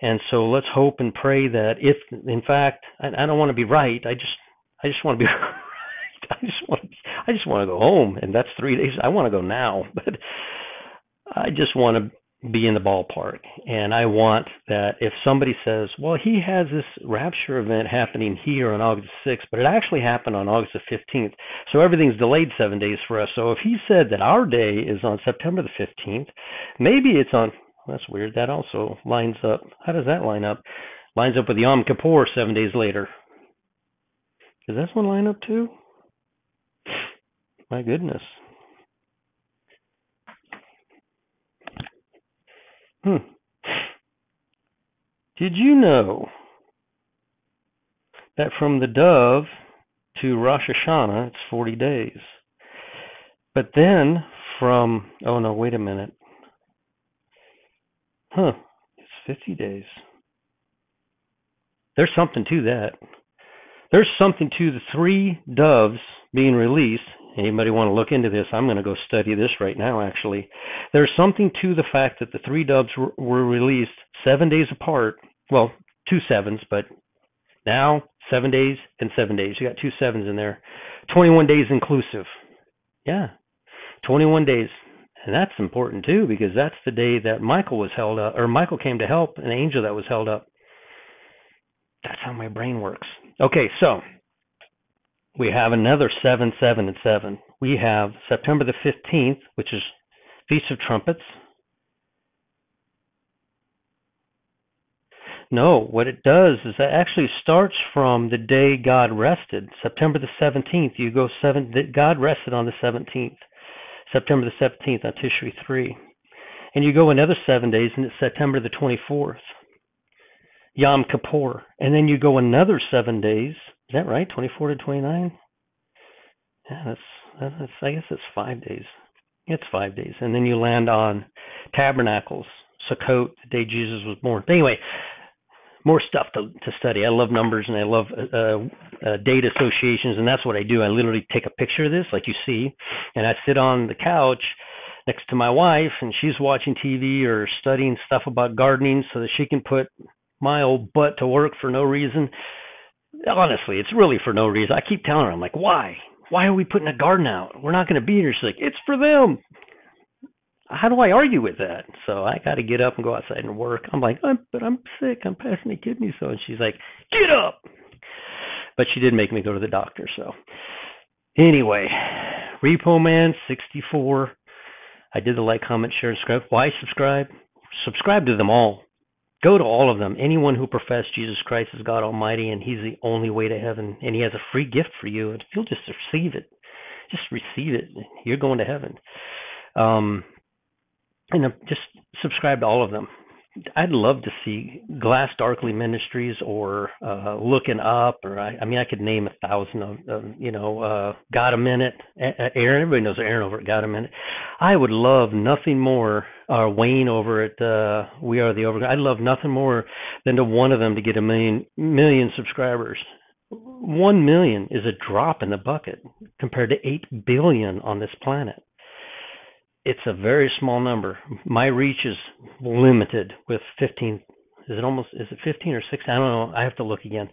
And so let's hope and pray that if, in fact, I, I don't want to be right. I just I just want to be I just want I just want to go home, and that's three days. I want to go now, but I just want to be in the ballpark, and I want that if somebody says, "Well, he has this rapture event happening here on August 6th, but it actually happened on August the 15th, so everything's delayed seven days for us." So if he said that our day is on September the 15th, maybe it's on. That's weird. That also lines up. How does that line up? Lines up with Yom Kippur seven days later. Does this one line up too? My goodness. Hmm. Did you know that from the dove to Rosh Hashanah, it's 40 days. But then from, oh no, wait a minute. Huh, it's 50 days. There's something to that. There's something to the three doves being released. Anybody want to look into this? I'm going to go study this right now, actually. There's something to the fact that the three doves were released seven days apart. Well, two sevens, but now seven days and seven days. You got two sevens in there. 21 days inclusive. Yeah, 21 days. And that's important too because that's the day that Michael was held up, or Michael came to help an angel that was held up. That's how my brain works. Okay, so we have another 7, 7, and 7. We have September the 15th, which is Feast of Trumpets. No, what it does is it actually starts from the day God rested, September the 17th. You go seven. God rested on the 17th, September the 17th on Tishri 3, and you go another seven days, and it's September the 24th, Yom Kippur, and then you go another seven days. Is that right? 24 to 29. Yeah, that's that's. I guess it's five days. It's five days, and then you land on Tabernacles, Sukkot, the day Jesus was born. Anyway, more stuff to to study. I love numbers and I love uh, uh, date associations, and that's what I do. I literally take a picture of this, like you see, and I sit on the couch next to my wife, and she's watching TV or studying stuff about gardening, so that she can put my old butt to work for no reason. Honestly, it's really for no reason. I keep telling her, I'm like, why? Why are we putting a garden out? We're not going to be here. She's like, it's for them how do I argue with that? So I got to get up and go outside and work. I'm like, I'm, but I'm sick. I'm passing the kidney stone. She's like, get up. But she did make me go to the doctor. So anyway, Repoman 64. I did the like, comment, share, subscribe. Why subscribe? Subscribe to them all. Go to all of them. Anyone who professes Jesus Christ as God Almighty and He's the only way to heaven, and He has a free gift for you, and you'll just receive it, just receive it. You're going to heaven. Um, and just subscribe to all of them. I'd love to see Glass Darkly Ministries or uh, Looking Up, or I, I mean, I could name a thousand of, of you know, uh, Got a Minute, Aaron. Everybody knows Aaron over at Got a Minute. I would love nothing more, uh, Wayne over at uh, We Are the Over. I'd love nothing more than to one of them to get a million million subscribers. One million is a drop in the bucket compared to eight billion on this planet it's a very small number. My reach is limited with 15. Is it almost? Is it 15 or 16? I don't know. I have to look again.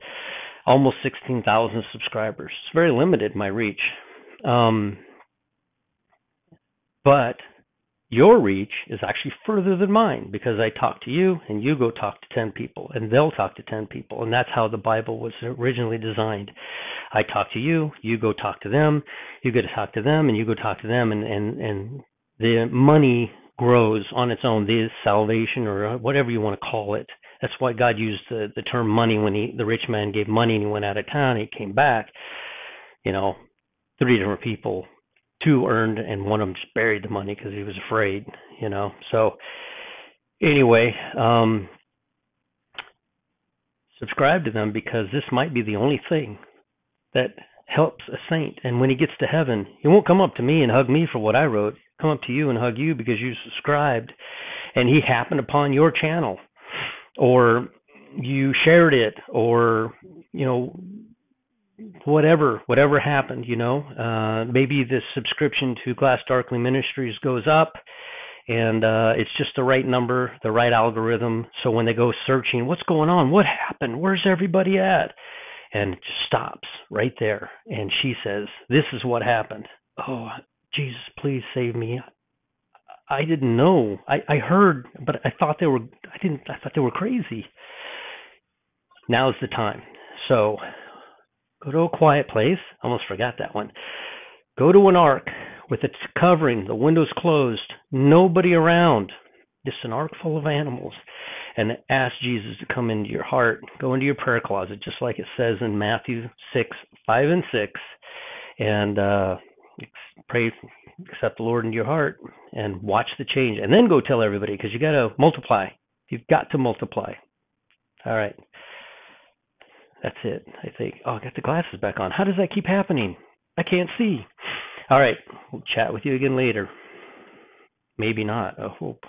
Almost 16,000 subscribers. It's very limited my reach. Um, but your reach is actually further than mine because I talk to you and you go talk to 10 people and they'll talk to 10 people. And that's how the Bible was originally designed. I talk to you, you go talk to them, you go to talk to them and you go talk to them and, and, and the money grows on its own, the salvation or whatever you want to call it. That's why God used the, the term money when he, the rich man gave money and he went out of town. He came back. You know, three different people, two earned and one of them just buried the money because he was afraid. You know, so anyway, um, subscribe to them because this might be the only thing that helps a saint. And when he gets to heaven, he won't come up to me and hug me for what I wrote come up to you and hug you because you subscribed and he happened upon your channel or you shared it or you know whatever whatever happened you know uh maybe the subscription to glass darkly ministries goes up and uh it's just the right number the right algorithm so when they go searching what's going on what happened where's everybody at and it just stops right there and she says this is what happened oh Jesus, please save me. I didn't know. I, I heard, but I thought they were. I didn't. I thought they were crazy. Now's the time. So, go to a quiet place. Almost forgot that one. Go to an ark with its covering, the windows closed, nobody around, just an ark full of animals, and ask Jesus to come into your heart. Go into your prayer closet, just like it says in Matthew six, five and six, and uh, pray, accept the Lord into your heart, and watch the change, and then go tell everybody because you got to multiply. You've got to multiply. All right. That's it. I think. Oh, I got the glasses back on. How does that keep happening? I can't see. All right. We'll chat with you again later. Maybe not. I hope.